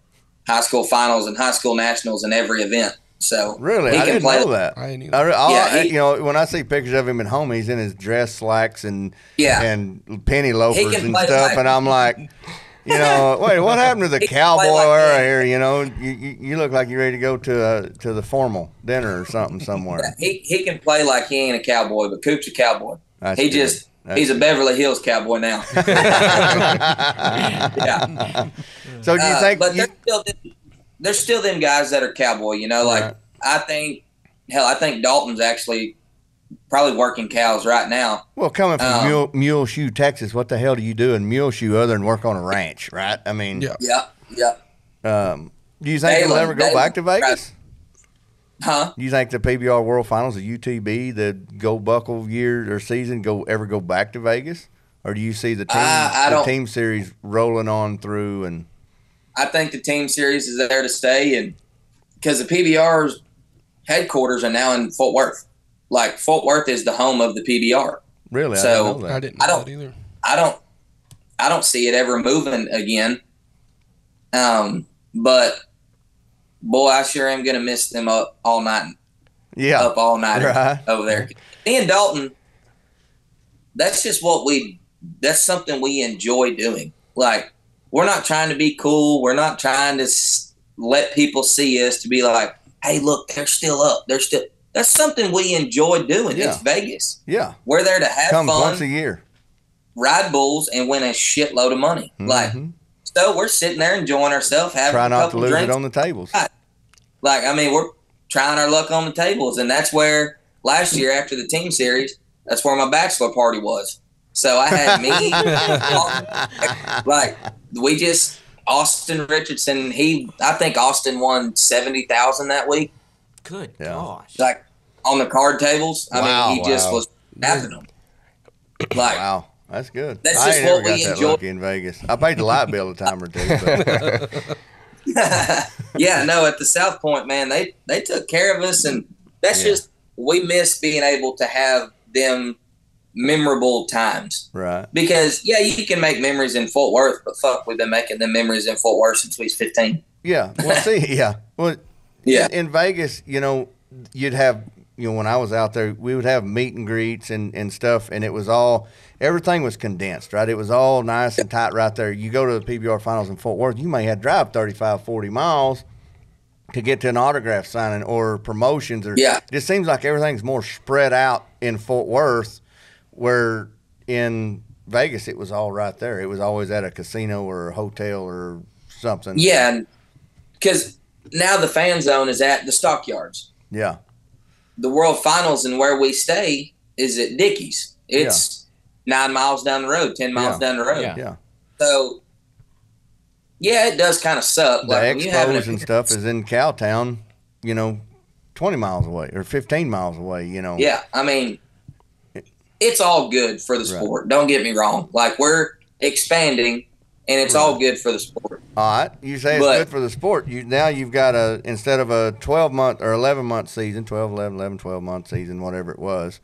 high school finals and high school nationals in every event. So Really, he I can didn't play. know that. I ain't I, either. re- all- Yeah, he- you know, when I see pictures of him at home, he's in his dress slacks and Yeah. and penny loafers and stuff, like- and I'm like, you know, wait, what happened to the He cowboy like era here? You know, you, you, you look like you're ready to go to uh, to the formal dinner or something somewhere. He he can play like he ain't a cowboy, but Coop's a cowboy. That's he good. just That's he's a Beverly Hills cowboy now. yeah. So do you Uh, think? but you- there's still them- there's still them guys that are cowboy. You know, like Right. I think hell, I think Dalton's actually probably working cows right now. well, coming from um, Mule, Muleshoe, Texas, what the hell do you do in Muleshoe other than work on a ranch, right? I mean, Yeah. Yeah, yeah. um, do you think he'll ever go Dalen- back to Vegas? Huh? Do you think the PBR World Finals, the UTB, the Gold Buckle year or season, go ever go back to Vegas, or do you see the team I- I the team series rolling on through and I think the team series is there to stay, and because the PBR's headquarters are now in Fort Worth. Like Fort Worth is the home of the PBR. really? So, I didn't know I didn't I don't- that either. I don't I don't see it ever moving again. Um, but boy, I sure am gonna miss them up all night, Yeah, up all night Right. over there. Me and Dalton, that's just what we. That's something we enjoy doing. Like we're not trying to be cool. We're not trying to let people see us to be like, hey, look, they're still up. They're still. That's something we enjoy doing. Yeah. It's Vegas. yeah. We're there to have Comes fun once a year. ride bulls and win a shitload of money. Like, Mhm. so we're sitting there enjoying ourselves, having Try a not to couple lose drinks. it on the tables. like, I mean, we're trying our luck on the tables, and that's where last year after the team series, That's where my bachelor party was. So I had me, like we just Austin Richardson. He, I think Austin won seventy thousand that week, Good Yeah. gosh. like on the card tables. I Wow, mean, he just was tapping them. Like Wow, that's good. That's I just ain't never what got we that enjoy. lucky in Vegas. I paid the light bill a time or two. But yeah, no, at the South Point, man, they they took care of us, and that's Yeah. just we miss being able to have them memorable times. right, Because yeah, you can make memories in Fort Worth, but fuck, we've been making the memories in Fort Worth since we was fifteen. yeah. Well, see, yeah. Well, Yeah, in Vegas, you know, you'd have, you know, when I was out there, we would have meet and greets and, and stuff, and it was all, everything was condensed, right? It was all nice and tight right there. You go to the PBR finals in Fort Worth, you may have to drive 35, 40 miles to get to an autograph signing or promotions or Yeah. it just seems like everything's more spread out in Fort Worth where in Vegas it was all right there. It was always at a casino or a hotel or something. yeah, because now the fan zone is at the stockyards. Yeah. The World Finals and where we stay is at Dickies. It's nine miles down the road, ten miles Yeah. down the road. Yeah. Yeah. So, yeah, it does kind of suck. the Like when you have an expos and stuff is in Cowtown, you know, 20 miles away or 15 miles away, you know. Yeah, I mean, it's all good for the Right. sport. Don't get me wrong. Like we're expanding, and it's all good for the sport. All right. You say it's But- good for the sport. You Now you've got a, instead of a 12 month or 11 month season, 12, 11, 11, 12 month season, whatever it was.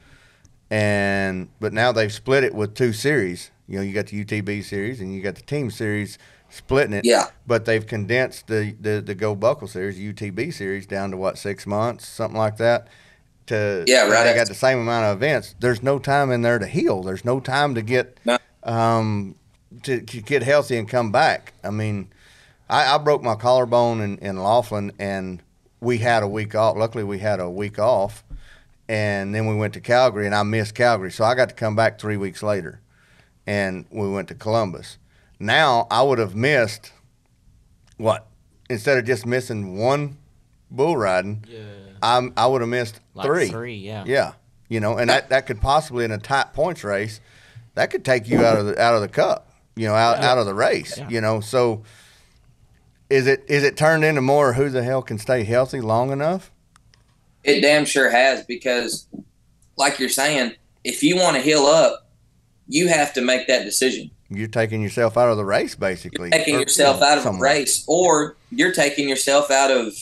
And, but now they've split it with two series. You know, you got the UTB series and you got the team series splitting it. Yeah, But they've condensed the, the, the Go Buckle series, UTB series, down to what, six months, something like that. To Yeah, right. They got the same amount of events. There's no time in there to heal. There's no time to get No. um, to, to get healthy and come back. I mean, I, I broke my collarbone in, in Laughlin, and we had a week off. Luckily, we had a week off, and then we went to Calgary, and I missed Calgary, so I got to come back three weeks later, and we went to Columbus. Now I would have missed what instead of just missing one bull riding, Yeah. I'm, I would have missed Like three. three, yeah. Yeah, you know, and that, that could possibly in a tight points race, that could take you out of the out of the cup, you know, out, out of the race, Yeah. you know. So is it is it turned into more who the hell can stay healthy long enough? it damn sure has because, like you're saying, if you want to heal up, you have to make that decision. You're taking yourself out of the race, basically. You're Taking or, yourself you know, out of a somewhere. race, or you're taking yourself out of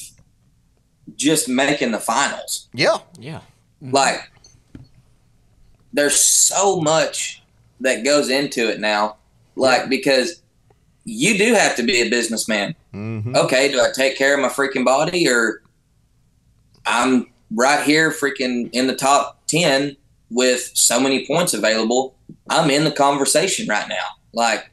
just making the finals. Yeah, Yeah. Like, there's so much that goes into it now. Like, because you do have to be a businessman. hmm Okay, do I take care of my freaking body or I'm right here freaking in the top 10 with so many points available? I'm in the conversation right now. Like,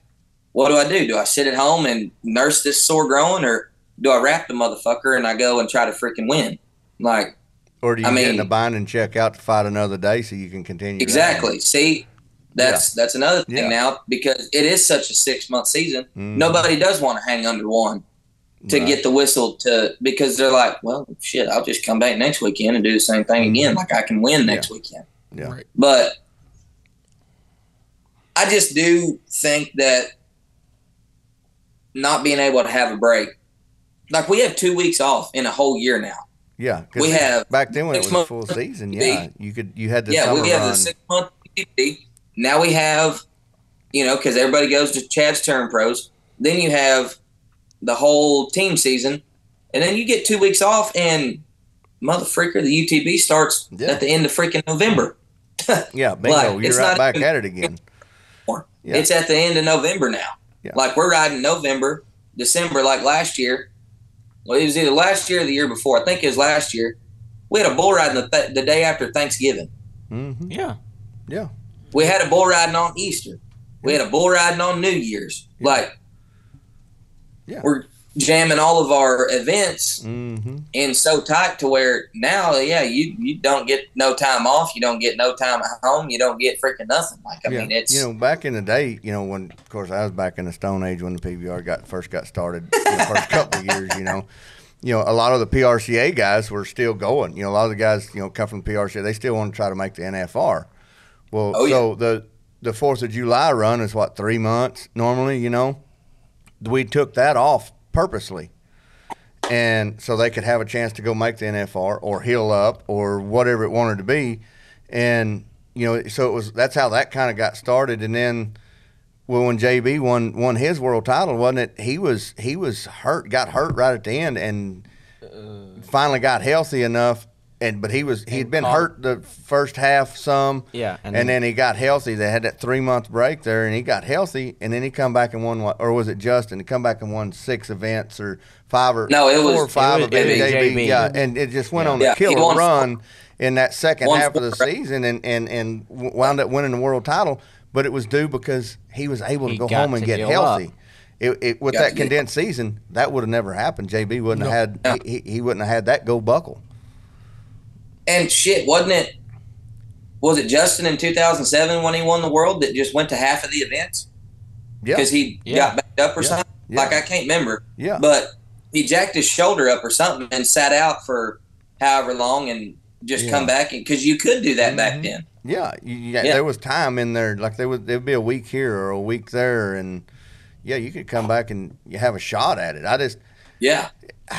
what do I do? Do I sit at home and nurse this sore groin or do I wrap the motherfucker and I go and try to freaking win? Like, or do you I get in a mean- bind and check out to fight another day so you can continue? exactly. See, that's that's another thing Yeah. now because it is such a six month season. Mhm. Nobody does want to hang under one. to Right. get the whistle to because they're like, well, shit, I'll just come back next weekend and do the same thing again. Like I can win next weekend. Yeah. Right. But I just do think that not being able to have a break, like we have two weeks off in a whole year now. Yeah, We have back then when it was full season. Yeah, you could you had the yeah, we have run. the six month. Now we have, you know, because everybody goes to Chad's Turn Pros. Then you have the whole team season, and then you get two weeks off, and motherfreaker, the UTB starts Yeah. at the end of freaking November. yeah, bingo, like, you're right not back at it again. Yeah. It's at the end of November now. Yeah. Like we're riding November, December, like last year. Well, it was either last year or the year before. I think it was last year. We had a bull riding the, th- the day after Thanksgiving. hmm Yeah. Yeah, We had a bull riding on Easter. We had a bull riding on New Year's. Yeah. Like, Yeah. we're jamming all of our events hmm in so tight to where now, yeah, you you don't get no time off. You don't get no time at home. You don't get freaking nothing. Like, I yeah. mean, it's you know back in the day, you know when of course I was back in the Stone Age when the PBR got first got started. You know, first couple of years, you know. You know, a lot of the PRCA guys were still going. You know, a lot of the guys, you know, come from the PRCA, they still want to try to make the NFR. Well, Oh, so the the Fourth of July run is what three months normally. You know, we took that off purposely, and so they could have a chance to go make the NFR or heal up or whatever it wanted to be, and you know, so it was that's how that kind of got started, and then. Well, when JB won won his world title, wasn't it? He was he was hurt, got hurt right at the end, and finally got healthy enough. And but he was he had been caught- hurt the first half some, Yeah, and, and then, then- he got healthy. They had that three month break there, and he got healthy, and then he come back and won what, or was it Justin? He come back and won six events or five or No, it four was- or five it was- events. JB, JB. yeah, and it just went on Yeah, killer won run in that second half of the four. season, and and and wound up winning the world title. But it was due because he was able to He go home and get healthy. up. It, it, with Got that to get- condensed season, that would have never happened. JB wouldn't have had he, he, he wouldn't have had that go buckle. And shit, wasn't it? Was it Justin in 2007 when he won the world that just went to half of the events Yeah, because he Yeah. got backed up or Yeah. something? Yeah. Like I can't remember, yeah. but he jacked his shoulder up or something and sat out for however long and just Yeah. come back because you could do that back Mhm. then. Yeah, you, you, Yeah. there was time in there. Like there was, there'd be a week here or a week there, and yeah, you could come back and you have a shot at it. I just Yeah,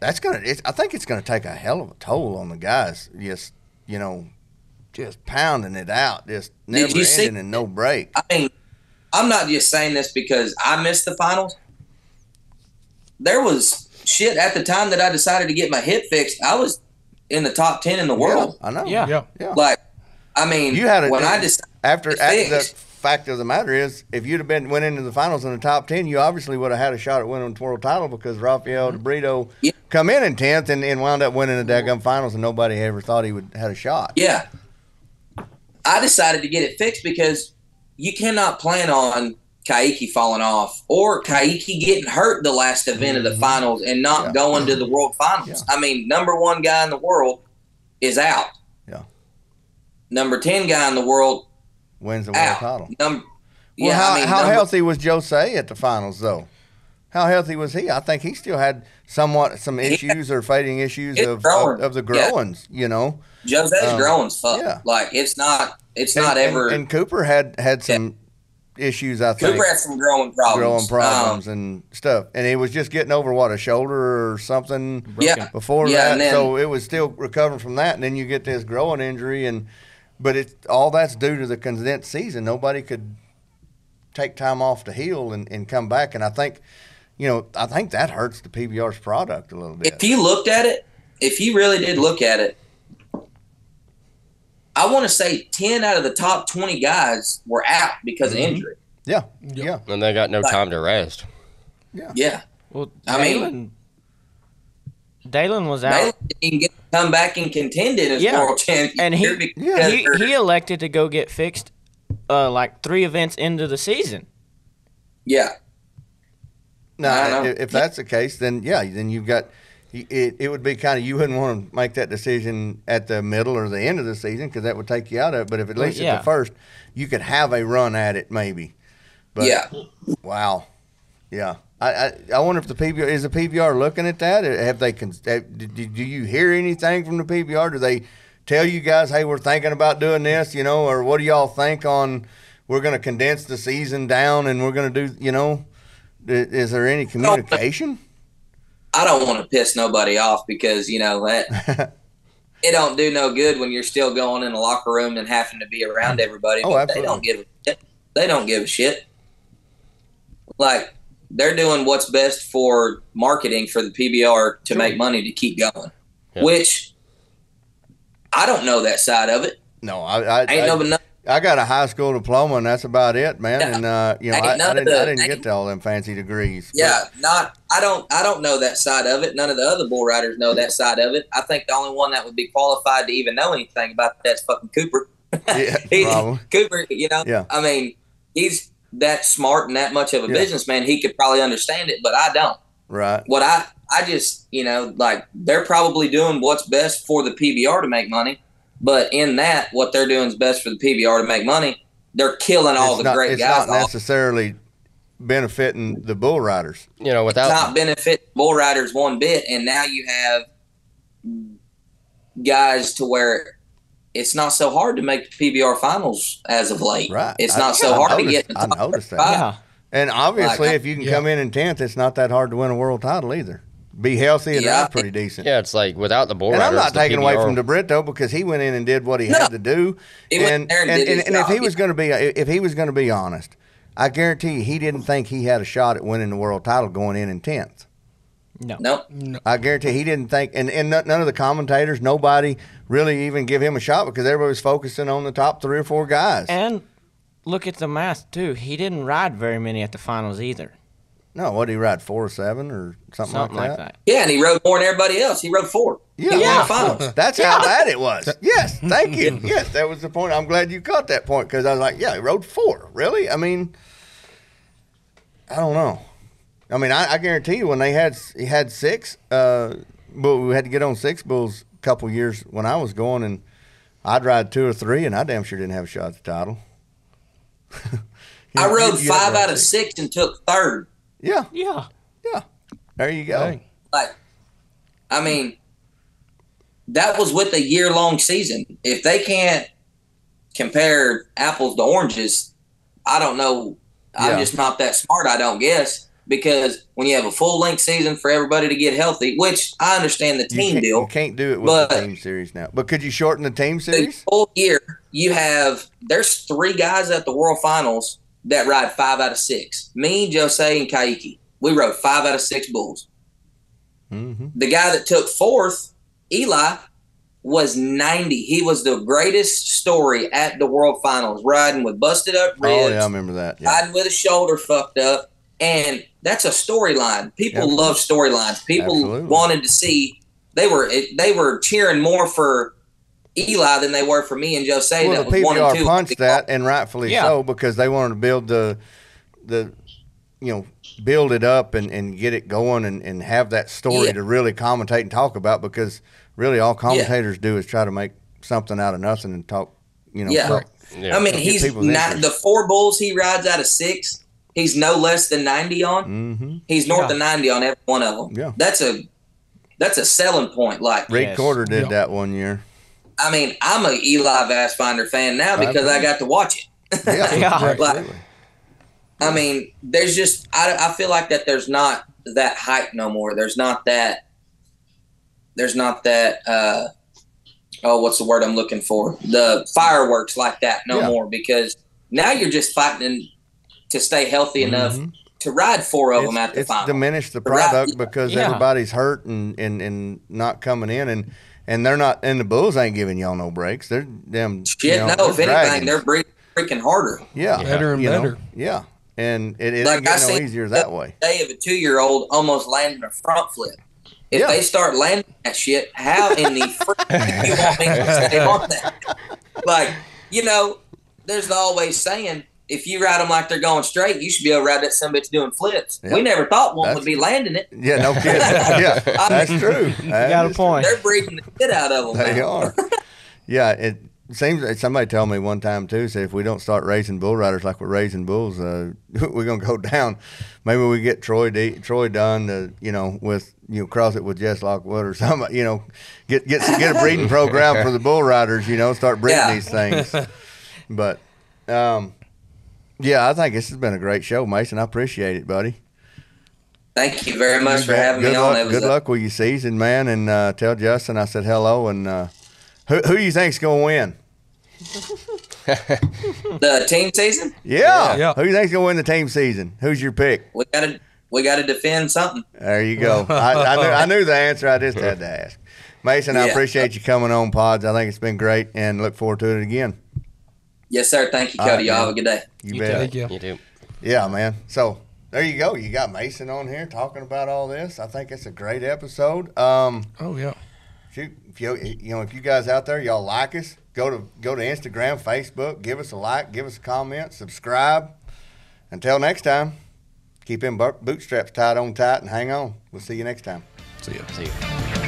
that's gonna. It's, I think it's gonna take a hell of a toll on the guys. Just you know, just pounding it out, just never you see- ending and no break. I mean, I'm not just saying this because I missed the finals. There was shit at the time that I decided to get my hip fixed. I was in the top ten in the world. Yeah, I know. Yeah. Yeah. yeah. Like, I mean, You had a when I decided. after, It's after the fixed. Fact of the matter is, if you'd have been went into the finals in the top ten, you obviously would have had a shot at winning the world title because Rafael mm-hmm. DeBrito Yeah. come in in tenth and, and wound up winning the daggum finals, and nobody ever thought he would had a shot. Yeah. I decided to get it fixed because you cannot plan on Kaique falling off or Kaique getting hurt the last event of the mm-hmm. finals and not Yeah. going to the world finals. I mean, number one guy in the world is out. Yeah. Number 10 guy in the world Wins the world out. title. Num- Well, yeah, how, I mean, how number- healthy was Jose at the finals, though? How healthy was he? I think he still had somewhat some He- issues or fading issues of, of, of the Yeah. you know. Jose's Um, growing as fuck. yeah. Like, it's not, it's And- not ever. And, Cooper had had some issues, I think, Cooper had some growing problems. growing problems Um, and stuff, and he was just getting over what a shoulder or something yeah. before Yeah, that. then- so it was still recovering from that, and then you get this growing injury, and but it all that's due to the condensed season. Nobody could take time off to heal and, and come back, and I think, you know, I think that hurts the PBR's product a little bit. if you looked at it, if you really did look at it, I want to say 10 out of the top 20 guys were out because Mhm. of injury. yeah, Yep. yeah, And they got no Like- time to rest. Yeah. Well, I mean- Dalen, Dalen was out, didn't get come back and contend in his Yeah. world championship. and he because he, he elected to go get fixed, uh, like three events into the season. yeah. I Now, know. if, if that's the case, then yeah, then you've got. It, it would be kind of you wouldn't want to make that decision at the middle or the end of the season because that would take you out of it. But if at Well, least at the first, you could have a run at it maybe. But yeah. wow, yeah. I, I, I wonder if the PBR is the PBR looking at that. Have they? have- eh, Do, you hear anything from the PBR? Do they tell you guys, hey, we're thinking about doing this, you know, or what do y'all think on? We're going to condense the season down, and we're going to do, you know. Is there any communication? I don't want to piss nobody off because, you know, that it don't do no good when you're still going in the locker room and having to be around hmm. everybody. Oh, but they don't give a shit. They don't give a shit. Like they're doing what's best for marketing for the PBR to make money to keep going. Yeah. Which I don't know that side of it. No, I I, Ain't no, I, no I got a high school diploma, and that's about it, man. Yeah. And uh, you know, I, I didn't, I didn't get to all them fancy degrees. but- Yeah, not I don't I don't know that side of it. None of the other bull riders know that side of it. I think the only one that would be qualified to even know anything about that's fucking Cooper. yeah, He- Cooper, you know, Yeah. I mean, he's that smart and that much of a Yeah. businessman. He could probably understand it, but I don't. right. What I I just you know like they're probably doing what's best for the PBR to make money, but in that what they're doing is best for the PBR to make money. They're killing all it's the not, great it's guys. not necessarily benefiting the bull riders. You know, it's without not benefit bull riders one bit and now you have guys to where it's not so hard to make the PBR finals as of late. Right. It's I- not so I hard to get. in the I noticed that. 35. Yeah. And obviously, Like, if you can yeah. come in in tenth, it's not that hard to win a world title either. Be healthy and Yeah. ride pretty decent. Yeah, it's like without the bull And I'm not the taking away PBR from DeBrito because he went in and did what he No. had to do. He and, there and and, and, and if he was going to be, if he was going to be honest, I guarantee you, he didn't think he had a shot at winning the world title going in in tenth. No. Nope. I guarantee he didn't think, and, and none none of the commentators, nobody really even give him a shot because everybody was focusing on the top three or four guys. And look at the math too. He didn't ride very many at the finals either. no, what did he ride four or seven or something, Something like like that? that. Yeah, and he rode more than everybody else. He rode four. Yeah, he won yeah. the finals. That's how bad it was. Yes, thank you. Yes, that was the point. I'm glad you caught that point because I was like, yeah, he rode four. Really? I mean, I don't know. I mean, I, I guarantee you when they had he had six, uh, but we had to get on six bulls a couple years when I was going, and I'd ride two or three, and I damn sure didn't have a shot at the title. I You- rode you- you five to out of six and took third. Yeah, Yeah. yeah. There you go. Dang. Like, I mean, that was with a year long season. If they can't compare apples to oranges, I don't know. I'm Yeah. just not that smart, I don't guess. Because when you have a full length season for everybody to get healthy, which I understand the team deal, you can't do it with the team series now. But could you shorten the team the series? full year, you have there's three guys at the World Finals that ride five out of six. Me, Jose, and Kaique. We rode five out of six bulls. Mm-hmm. The guy that took fourth, Eli, was 90. He was the greatest story at the World Finals, riding with busted up ribs, Oh yeah, I remember that. Yeah. riding with a shoulder fucked up. And that's a storyline. People Yeah. love storylines. People Absolutely. wanted to see. They were they were cheering more for Eli than they were for me and Jose. well, that the was one and PBR two. punched that, and rightfully Yeah. so, because they wanted to build the the you know build it up and, and get it going and, and have that story Yeah. to really commentate and talk about because really all commentators do is try to make something out of nothing and talk you know Yeah. talk- Yeah. I mean, he's not interest. the four bulls he rides out of six. He's no less than ninety on. Mhm. He's north Yeah. of ninety on every one of them. Yeah. that's a that's a selling point. Like, Reed Yes. Corder did Yeah. that one year I mean, I'm a Eli Vastbinder fan now because I got to watch it. yeah, Yeah. absolutely. I mean, there's just I, I feel like that there's not that hype no more. There's not that there's not that uh oh what's the word I'm looking for? The fireworks like that no Yeah. more because now you're just fighting to stay healthy enough Mhm. to ride four of it's, them at the it's final. diminished the Right. product because Yeah. everybody's hurt and, and, and not coming in and and they're not and the bulls ain't giving y'all no breaks. They're them Shit, you know, no, if they're anything, they're bre- freaking harder. yeah, Better and you know, better. yeah, and it, it Like, ain't I getting no easier that way. Day of a two year old almost landing a front flip. If Yeah. they start landing that shit, how in the frick do you want me to stay on that? Like, you know, there's always saying, if you ride them like they're going straight, you should be able to ride that some bitch doing flips. Yeah. We never thought one That's- would be landing it. Yeah, no kidding. yeah, that's true. That got a is point. They're breathing the shit out of them. They now. are. Yeah, it seems like somebody told me one time too. Said if we don't start raising bull riders like we're raising bulls, uh, we're gonna go down. Maybe we get Troy D, Troy done, to, you know, with you know cross it with Jess Lockwood or somebody. You know, get get get a breeding program for the bull riders. You know, start breeding Yeah. these things. But um, yeah, I think this has been a great show, Mason. I appreciate it, buddy. Thank you very much You for having good me luck, on. It was Good a- luck with your season, man, and uh, tell Justin I said hello. And uh, who who you think's gonna win? the team season. Yeah. Yeah. Who you think's gonna win the team season? Who's your pick? We gotta we gotta defend something. There you go. I, I, knew, I knew the answer. I just had to ask. Mason, I Yeah. appreciate you coming on Pods. I think it's been great, and look forward to it again. Yes, sir. Thank you, Cody. right, Y'all have a good day. You, You bet. Thank you. You do. Yeah, man. So there you go. You got Mason on here talking about all this. I think it's a great episode. Um, Oh yeah. shoot, if you you know if you guys out there y'all like us, go to go to Instagram, Facebook, give us a like, give us a comment, subscribe. Until next time, keep them bootstraps tied on tight and hang on. We'll see you next time. See ya. See you.